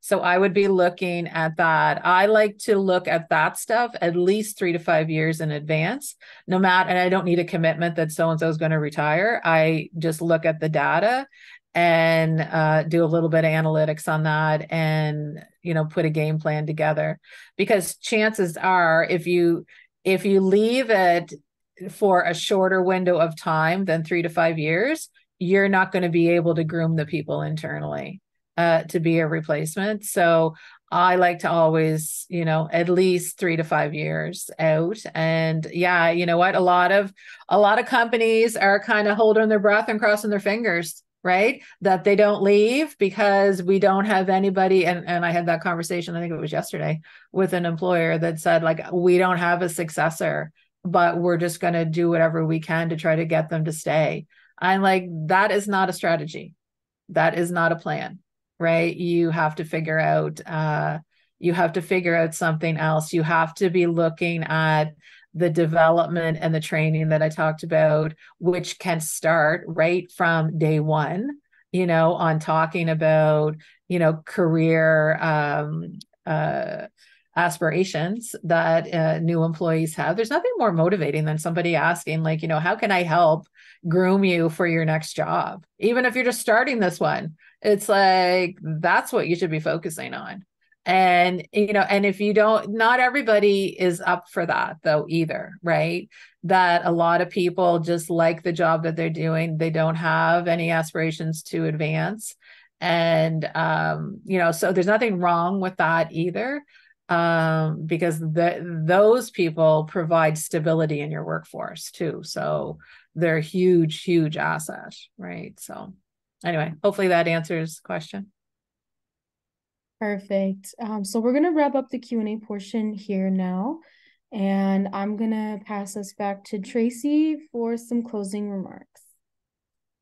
S2: So I would be looking at that. I like to look at that stuff at least three to five years in advance, no matter, and I don't need a commitment that so and so is going to retire. I just look at the data and uh, do a little bit of analytics on that and you know put a game plan together because chances are if you if you leave it for a shorter window of time than three to five years you're not going to be able to groom the people internally uh, to be a replacement. So I like to always, you know, at least three to five years out. And yeah, you know what? A lot of a lot of companies are kind of holding their breath and crossing their fingers, right? That they don't leave because we don't have anybody. And and I had that conversation, I think it was yesterday, with an employer that said, like, we don't have a successor, but we're just gonna do whatever we can to try to get them to stay. I'm like, that is not a strategy. That is not a plan right you have to figure out uh, you have to figure out something else you have to be looking at the development and the training that I talked about, which can start right from day one, you know, on talking about, you know, career um, uh, aspirations that uh, new employees have. There's nothing more motivating than somebody asking, like, you know, how can I help groom you for your next job? Even if you're just starting this one, it's like that's what you should be focusing on. And you know and if you don't not everybody is up for that though either right? That a lot of people just like the job that they're doing. They don't have any aspirations to advance. And um you know so there's nothing wrong with that either um because the, those people provide stability in your workforce too. So they're huge huge asset right? So anyway hopefully that answers the question
S4: Perfect. Um, so we're gonna wrap up the Q and A portion here now, and I'm gonna pass us back to Tracy for some closing remarks.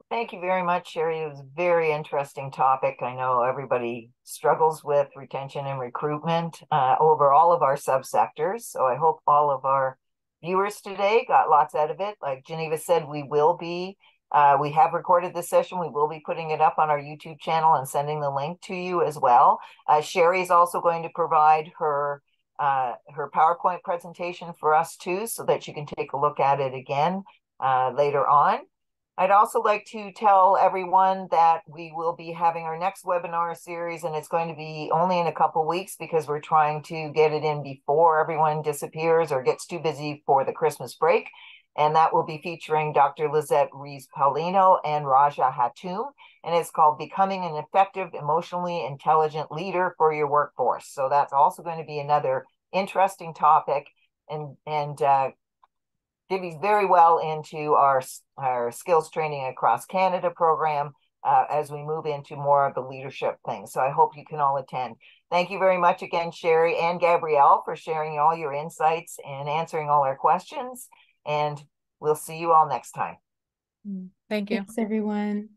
S1: Thank you very much, Sheri. It was a very interesting topic. I know everybody struggles with retention and recruitment uh, over all of our subsectors. So I hope all of our viewers today got lots out of it. Like Geneva said, we will be uh, we have recorded this session. We will be putting it up on our YouTube channel and sending the link to you as well. Uh, Sheri is also going to provide her uh, her PowerPoint presentation for us too, so that you can take a look at it again uh, later on. I'd also like to tell everyone that we will be having our next webinar series, and it's going to be only in a couple weeks because we're trying to get it in before everyone disappears or gets too busy for the Christmas break and that will be featuring Dr. Lizette Rees Paulino and Raja Hatoum. And it's called Becoming an Effective, Emotionally Intelligent Leader for Your Workforce. So that's also going to be another interesting topic and, and uh, divvies very well into our, our skills training across Canada program uh, as we move into more of the leadership thing. So I hope you can all attend. Thank you very much again, Sheri and Gabrielle, for sharing all your insights and answering all our questions. And we'll see you all next time.
S2: Thank you.
S4: Thanks, everyone.